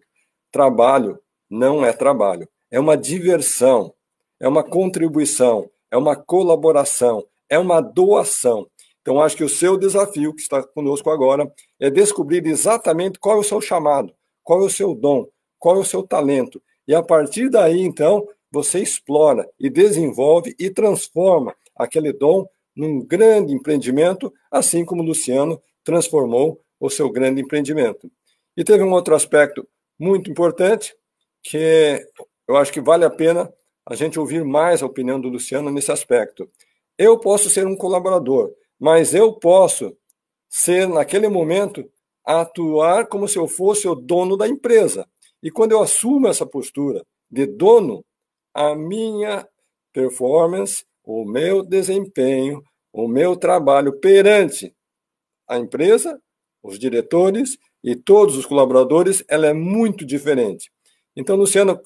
trabalho não é trabalho. É uma diversão, é uma contribuição, é uma colaboração, é uma doação. Então, acho que o seu desafio, que está conosco agora, é descobrir exatamente qual é o seu chamado, qual é o seu dom, qual é o seu talento e a partir daí, então, você explora e desenvolve e transforma aquele dom num grande empreendimento, assim como Luciano transformou o seu grande empreendimento. E teve um outro aspecto muito importante, que eu acho que vale a pena a gente ouvir mais a opinião do Luciano nesse aspecto. Eu posso ser um colaborador, mas eu posso ser, naquele momento, atuar como se eu fosse o dono da empresa. E quando eu assumo essa postura de dono, a minha performance, o meu desempenho, o meu trabalho perante a empresa, os diretores e todos os colaboradores, ela é muito diferente. Então, Luciano,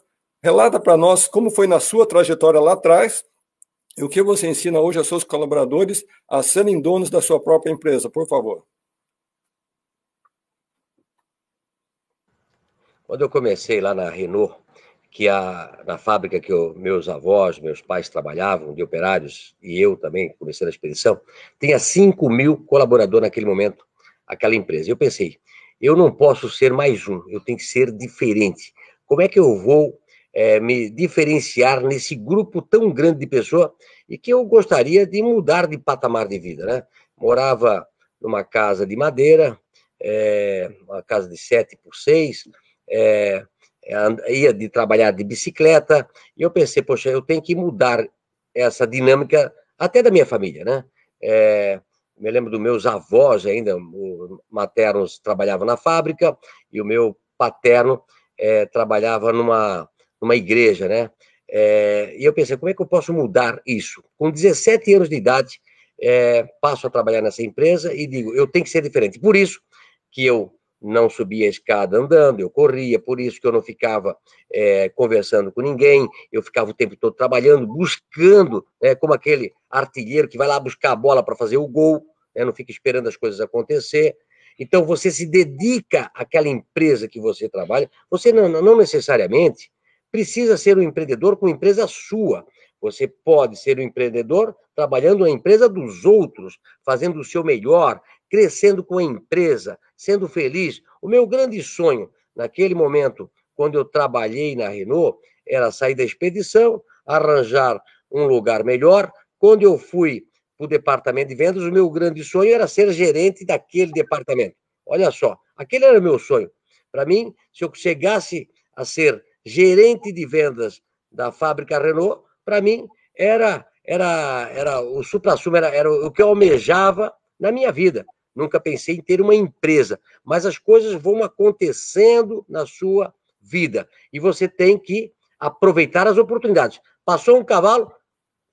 relata para nós como foi na sua trajetória lá atrás e o que você ensina hoje aos seus colaboradores a serem donos da sua própria empresa, por favor. Quando eu comecei lá na Renault, que a, na fábrica que eu, meus avós, meus pais trabalhavam, de operários, e eu também comecei na expedição, tinha 5 mil colaboradores naquele momento, aquela empresa. Eu pensei, eu não posso ser mais um, eu tenho que ser diferente. Como é que eu vou é, me diferenciar nesse grupo tão grande de pessoas e que eu gostaria de mudar de patamar de vida, né? Morava numa casa de madeira, é, uma casa de 7 por 6, é, é ia de trabalhar de bicicleta, e eu pensei, poxa, eu tenho que mudar essa dinâmica até da minha família, né? É, me lembro dos meus avós ainda, maternos trabalhavam na fábrica, e o meu paterno é, trabalhava numa, numa igreja, né? É, e eu pensei, como é que eu posso mudar isso? Com 17 anos de idade, é, passo a trabalhar nessa empresa e digo, eu tenho que ser diferente. Por isso que eu não subia a escada andando, eu corria, por isso que eu não ficava é, conversando com ninguém, eu ficava o tempo todo trabalhando, buscando, né, como aquele artilheiro que vai lá buscar a bola para fazer o gol, né, não fica esperando as coisas acontecer. Então, você se dedica àquela empresa que você trabalha, você não, não necessariamente precisa ser um empreendedor com empresa sua. Você pode ser um empreendedor trabalhando na empresa dos outros, fazendo o seu melhor, crescendo com a empresa, sendo feliz. O meu grande sonho naquele momento, quando eu trabalhei na Renault, era sair da expedição, arranjar um lugar melhor. Quando eu fui para o departamento de vendas, o meu grande sonho era ser gerente daquele departamento. Olha só, aquele era o meu sonho. Para mim, se eu chegasse a ser gerente de vendas da fábrica Renault, para mim era era era o supra-sumo, era, era o que eu almejava na minha vida. Nunca pensei em ter uma empresa, mas as coisas vão acontecendo na sua vida e você tem que aproveitar as oportunidades. Passou um cavalo,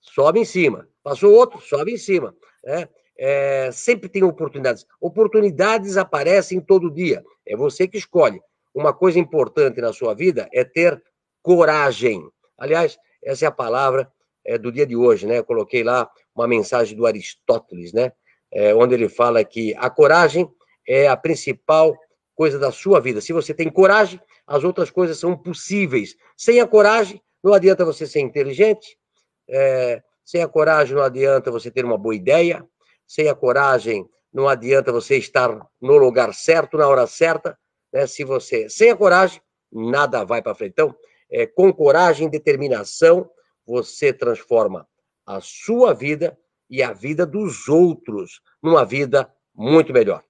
sobe em cima. Passou outro, sobe em cima. Né? É, sempre tem oportunidades. Oportunidades aparecem todo dia. É você que escolhe. Uma coisa importante na sua vida é ter coragem. Aliás, essa é a palavra é, do dia de hoje, né? Eu coloquei lá uma mensagem do Aristóteles, né? É, onde ele fala que a coragem é a principal coisa da sua vida. Se você tem coragem, as outras coisas são possíveis. Sem a coragem, não adianta você ser inteligente, é, sem a coragem não adianta você ter uma boa ideia, sem a coragem não adianta você estar no lugar certo, na hora certa. Né? Se você, sem a coragem, nada vai para frente. Então, é, com coragem e determinação, você transforma a sua vida e a vida dos outros numa vida muito melhor.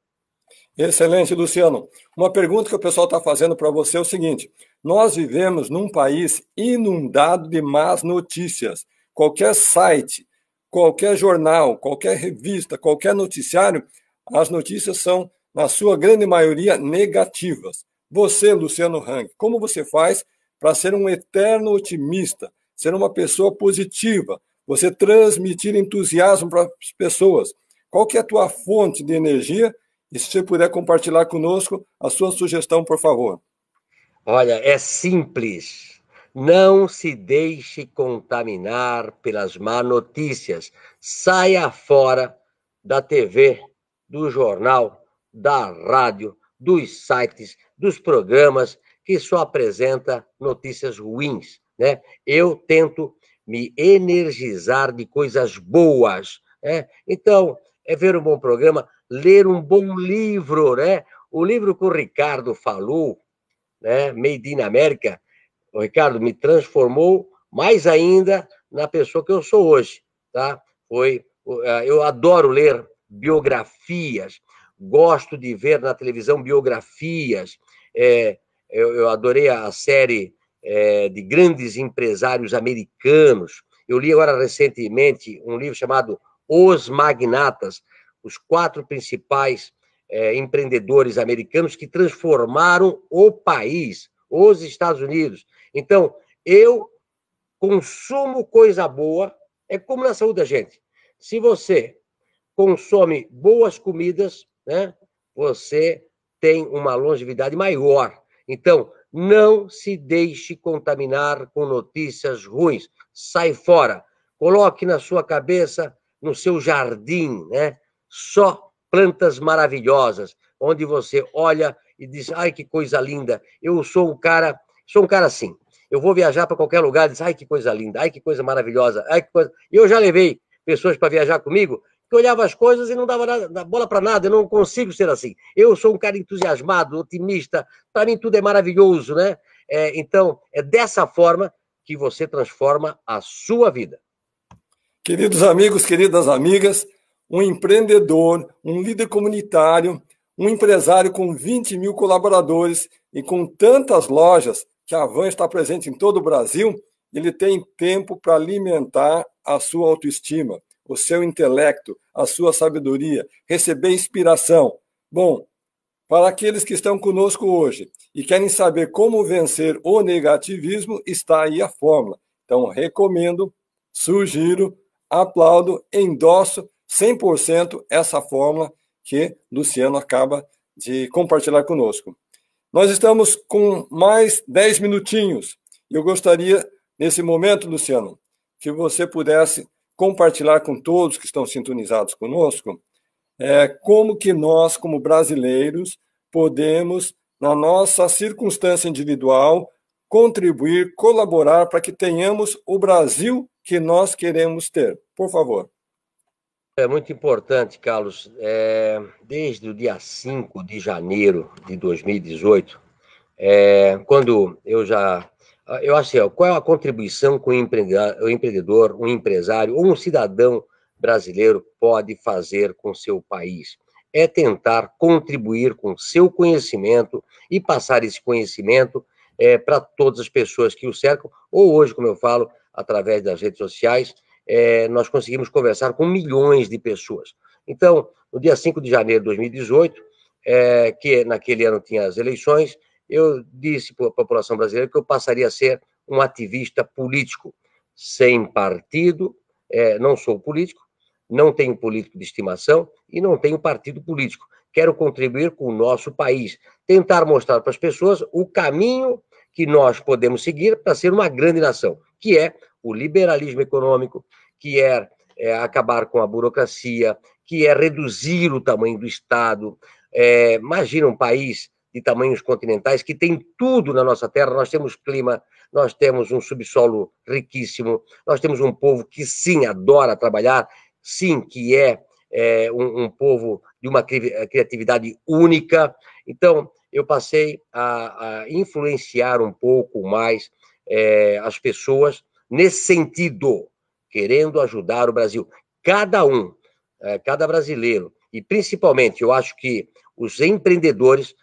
Excelente, Luciano. Uma pergunta que o pessoal está fazendo para você é o seguinte: nós vivemos num país inundado de más notícias. Qualquer site, qualquer jornal, qualquer revista, qualquer noticiário, as notícias são, na sua grande maioria, negativas. Você, Luciano Hang, como você faz para ser um eterno otimista, ser uma pessoa positiva, você transmitir entusiasmo para as pessoas? Qual que é a tua fonte de energia? E se você puder compartilhar conosco a sua sugestão, por favor. Olha, é simples. Não se deixe contaminar pelas má notícias. Saia fora da TV, do jornal, da rádio, dos sites, dos programas que só apresenta notícias ruins, né? Eu tento me energizar de coisas boas, né? Então, é ver um bom programa, ler um bom livro, né? O livro que o Ricardo falou, né, Made in América, o Ricardo me transformou mais ainda na pessoa que eu sou hoje, tá? Foi, eh, eu adoro ler biografias, gosto de ver na televisão biografias. É, eu, eu, adorei a série é, de grandes empresários americanos. Eu li agora recentemente um livro chamado Os Magnatas, os quatro principais é, empreendedores americanos que transformaram o país, os Estados Unidos. Então, eu consumo coisa boa, é como na saúde da gente. Se você consome boas comidas, né, você tem uma longevidade maior. Então, não se deixe contaminar com notícias ruins. Sai fora. Coloque na sua cabeça, no seu jardim, né? Só plantas maravilhosas, onde você olha e diz: ai, que coisa linda. Eu sou um cara, sou um cara assim. Eu vou viajar para qualquer lugar e diz: ai, que coisa linda, ai, que coisa maravilhosa, ai, que coisa. Eu já levei pessoas para viajar comigo que olhava as coisas e não dava nada, bola para nada. Eu não consigo ser assim. Eu sou um cara entusiasmado, otimista. Para mim tudo é maravilhoso, né? É, então é dessa forma que você transforma a sua vida. Queridos amigos, queridas amigas, um empreendedor, um líder comunitário, um empresário com 20 mil colaboradores e com tantas lojas que a Van está presente em todo o Brasil, ele tem tempo para alimentar a sua autoestima, o seu intelecto, a sua sabedoria, receber inspiração. Bom, para aqueles que estão conosco hoje e querem saber como vencer o negativismo, está aí a fórmula. Então, recomendo, sugiro, aplaudo, endosso 100% essa fórmula que Luciano acaba de compartilhar conosco. Nós estamos com mais 10 minutinhos eu gostaria, nesse momento, Luciano, que você pudesse compartilhar com todos que estão sintonizados conosco é, como que nós, como brasileiros, podemos, na nossa circunstância individual, contribuir, colaborar para que tenhamos o Brasil que nós queremos ter. Por favor. É muito importante, Carlos. É, desde o dia 5 de janeiro de 2018, é, quando eu já. Eu acho assim, qual é a contribuição que o empreendedor, o empreendedor, um empresário ou um cidadão brasileiro pode fazer com seu país? É tentar contribuir com seu conhecimento e passar esse conhecimento é, para todas as pessoas que o cercam, ou hoje, como eu falo, através das redes sociais, é, nós conseguimos conversar com milhões de pessoas. Então, no dia 5 de janeiro de 2018, é, que naquele ano tinha as eleições, eu disse para a população brasileira que eu passaria a ser um ativista político, sem partido, é, não sou político, não tenho político de estimação e não tenho partido político. Quero contribuir com o nosso país, tentar mostrar para as pessoas o caminho que nós podemos seguir para ser uma grande nação, que é o liberalismo econômico, que é, é acabar com a burocracia, que é reduzir o tamanho do Estado. É, imagina um país de tamanhos continentais que tem tudo na nossa terra. Nós temos clima, nós temos um subsolo riquíssimo, nós temos um povo que sim adora trabalhar, sim que é, é um, um, povo de uma criatividade única. Então eu passei a, a influenciar um pouco mais é, as pessoas nesse sentido, querendo ajudar o Brasil. Cada um, é, cada brasileiro, e principalmente eu acho que os empreendedores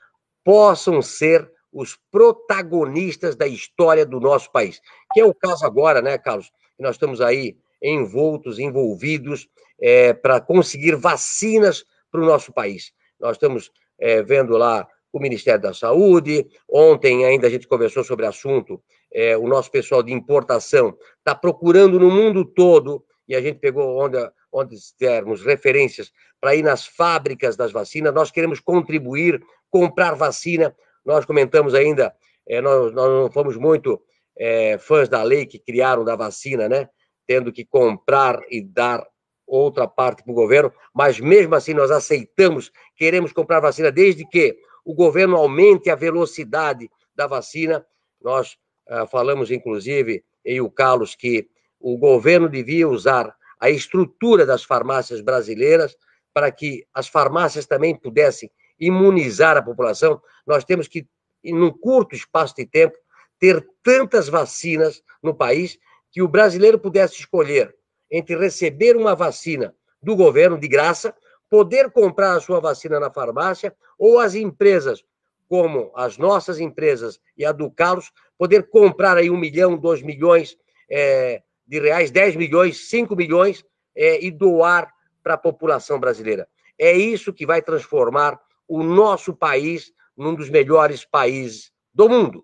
possam ser os protagonistas da história do nosso país, que é o caso agora, né, Carlos? Nós estamos aí envoltos, envolvidos é, para conseguir vacinas para o nosso país. Nós estamos é, vendo lá o Ministério da Saúde. Ontem ainda a gente conversou sobre o assunto. É, o nosso pessoal de importação está procurando no mundo todo, e a gente pegou onde, onde termos referências para ir nas fábricas das vacinas. Nós queremos contribuir, comprar vacina. Nós comentamos ainda, é, nós, nós não fomos muito é, fãs da lei que criaram da vacina, né? Tendo que comprar e dar outra parte para o governo, mas mesmo assim nós aceitamos, queremos comprar vacina desde que o governo aumente a velocidade da vacina. Nós ah, falamos, inclusive, em o Carlos, que o governo devia usar a estrutura das farmácias brasileiras para que as farmácias também pudessem imunizar a população. Nós temos que, em um curto espaço de tempo, ter tantas vacinas no país que o brasileiro pudesse escolher entre receber uma vacina do governo de graça poder comprar a sua vacina na farmácia ou as empresas, como as nossas empresas e a do Carlos, poder comprar aí um milhão, dois milhões é, de reais, dez milhões, cinco milhões é, e doar para a população brasileira. É isso que vai transformar o nosso país num dos melhores países do mundo.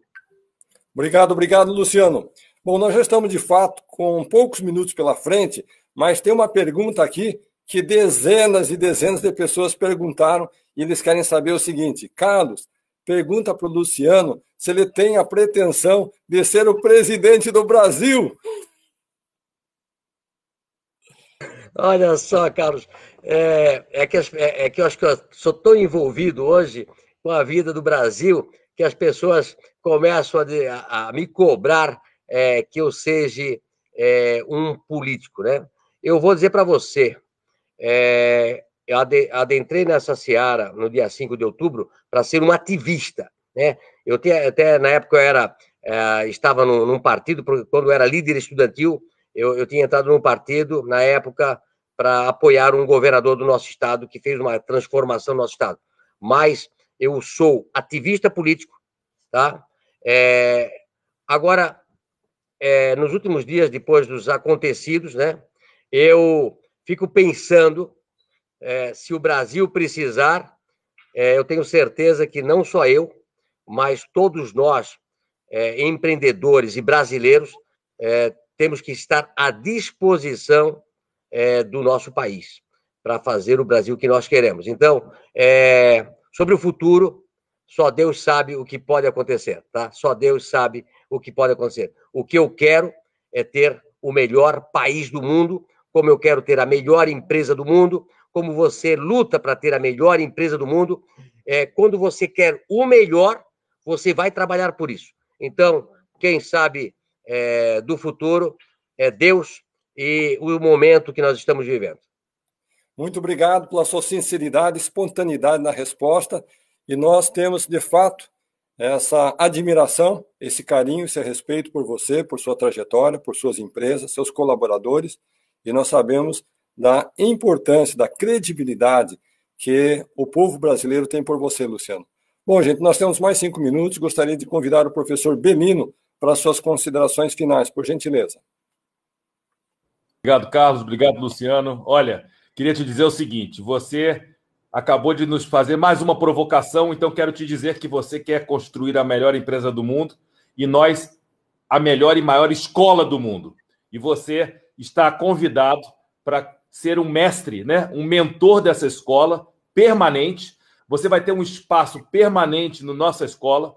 Obrigado, obrigado, Luciano. Bom, nós já estamos de fato com poucos minutos pela frente, mas tem uma pergunta aqui que dezenas e dezenas de pessoas perguntaram e eles querem saber o seguinte: Carlos, pergunta para o Luciano se ele tem a pretensão de ser o presidente do Brasil. Olha só, Carlos, é, é, que, é, é que eu acho que eu sou tão envolvido hoje com a vida do Brasil que as pessoas começam a, a, me cobrar é, que eu seja é, um político, né? Eu vou dizer para você, é, eu adentrei nessa seara no dia 5 de outubro para ser um ativista. Né? Eu tinha, até na época eu era, é, estava num, num, partido, quando eu era líder estudantil, eu, eu tinha entrado num partido, na época, para apoiar um governador do nosso estado que fez uma transformação no nosso estado. Mas eu sou ativista político, tá? É, agora, é, nos últimos dias, depois dos acontecidos, né? Eu fico pensando é, se o Brasil precisar, é, eu tenho certeza que não só eu, mas todos nós, é, empreendedores e brasileiros, é, temos que estar à disposição é, do nosso país para fazer o Brasil que nós queremos. Então, é, sobre o futuro, só Deus sabe o que pode acontecer, tá? Só Deus sabe o que pode acontecer. O que eu quero é ter o melhor país do mundo como eu quero ter a melhor empresa do mundo, como você luta para ter a melhor empresa do mundo. É, quando você quer o melhor, você vai trabalhar por isso. Então, quem sabe é, do futuro é Deus e o momento que nós estamos vivendo. Muito obrigado pela sua sinceridade, espontaneidade na resposta. E nós temos, de fato, essa admiração, esse carinho, esse respeito por você, por sua trajetória, por suas empresas, seus colaboradores, e nós sabemos da importância, da credibilidade que o povo brasileiro tem por você, Luciano. Bom, gente, nós temos mais cinco minutos. Gostaria de convidar o professor Belino para suas considerações finais, por gentileza. Obrigado, Carlos. Obrigado, Luciano. Olha, queria te dizer o seguinte: você acabou de nos fazer mais uma provocação, então quero te dizer que você quer construir a melhor empresa do mundo e nós a melhor e maior escola do mundo. E você está convidado para ser um mestre, né? um mentor dessa escola permanente. Você vai ter um espaço permanente na no nossa escola,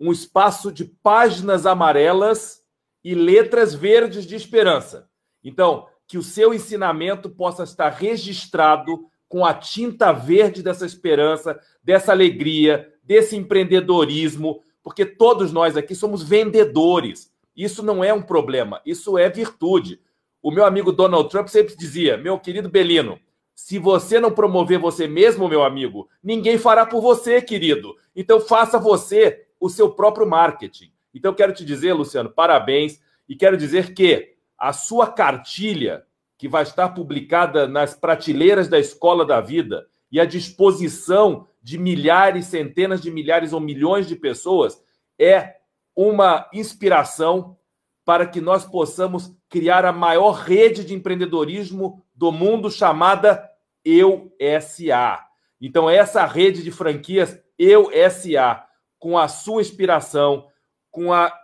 um espaço de páginas amarelas e letras verdes de esperança. Então, que o seu ensinamento possa estar registrado com a tinta verde dessa esperança, dessa alegria, desse empreendedorismo, porque todos nós aqui somos vendedores. Isso não é um problema, isso é virtude. O meu amigo Donald Trump sempre dizia: meu querido Belino, se você não promover você mesmo, meu amigo, ninguém fará por você, querido. Então faça você o seu próprio marketing. Então quero te dizer, Luciano, parabéns e quero dizer que a sua cartilha que vai estar publicada nas prateleiras da Escola da Vida e à disposição de milhares, centenas de milhares ou milhões de pessoas, é uma inspiração para que nós possamos criar a maior rede de empreendedorismo do mundo chamada Eu SA. Então, essa rede de franquias Eu SA, com a sua inspiração, com a,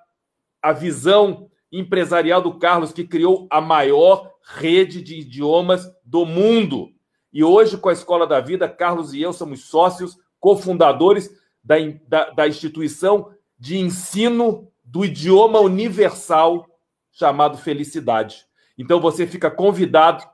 a visão empresarial do Carlos, que criou a maior rede de idiomas do mundo. E hoje, com a Escola da Vida, Carlos e eu somos sócios, cofundadores da, da, da instituição de ensino do idioma universal chamado Felicidade. Então, você fica convidado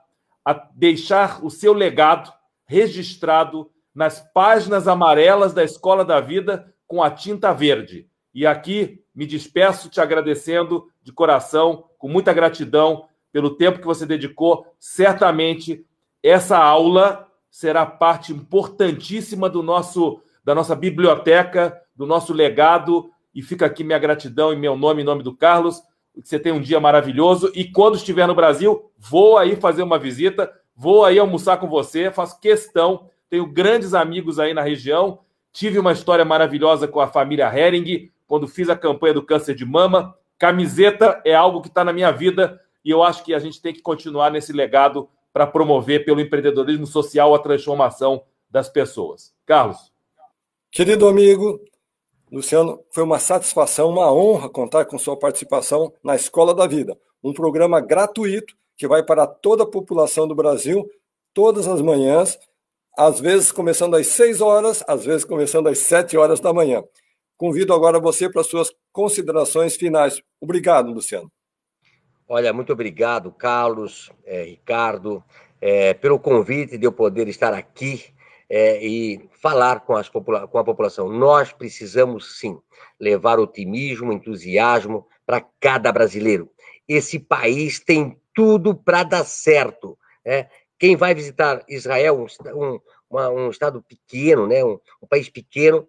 a deixar o seu legado registrado nas páginas amarelas da Escola da Vida com a tinta verde. E aqui me despeço te agradecendo de coração, com muita gratidão pelo tempo que você dedicou. Certamente essa aula será parte importantíssima do nosso da nossa biblioteca, do nosso legado e fica aqui minha gratidão em meu nome, em nome do Carlos. Que você tenha um dia maravilhoso e quando estiver no Brasil, vou aí fazer uma visita, vou aí almoçar com você, faço questão. Tenho grandes amigos aí na região. Tive uma história maravilhosa com a família Hering quando fiz a campanha do câncer de mama. Camiseta é algo que está na minha vida e eu acho que a gente tem que continuar nesse legado para promover pelo empreendedorismo social a transformação das pessoas. Carlos. Querido amigo, Luciano, foi uma satisfação, uma honra contar com sua participação na Escola da Vida, um programa gratuito que vai para toda a população do Brasil, todas as manhãs, às vezes começando às 6 horas, às vezes começando às 7 horas da manhã. Convido agora você para suas considerações finais. Obrigado, Luciano. Olha, muito obrigado, Carlos, é, Ricardo, é, pelo convite de eu poder estar aqui é, e falar com, as, com a população. Nós precisamos, sim, levar otimismo, entusiasmo para cada brasileiro. Esse país tem tudo para dar certo. Né? Quem vai visitar Israel, um, uma, um estado pequeno, né? um, um país pequeno,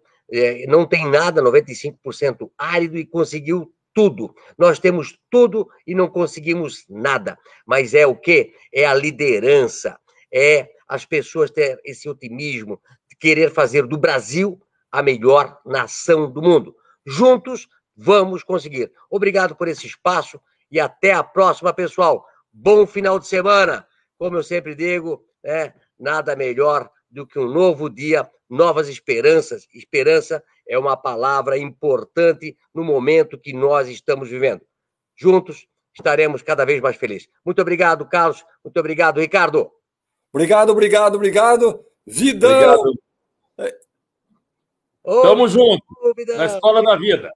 não tem nada, 95% árido, e conseguiu tudo. Nós temos tudo e não conseguimos nada. Mas é o quê? É a liderança, é as pessoas ter esse otimismo, querer fazer do Brasil a melhor nação do mundo. Juntos vamos conseguir. Obrigado por esse espaço e até a próxima, pessoal. Bom final de semana. Como eu sempre digo, é nada melhor do que um novo dia, novas esperanças. Esperança é uma palavra importante no momento que nós estamos vivendo. Juntos estaremos cada vez mais felizes. Muito obrigado, Carlos. Muito obrigado, Ricardo. Obrigado, obrigado, obrigado. Vidão! Obrigado. Tamo junto. Na Escola da Vida.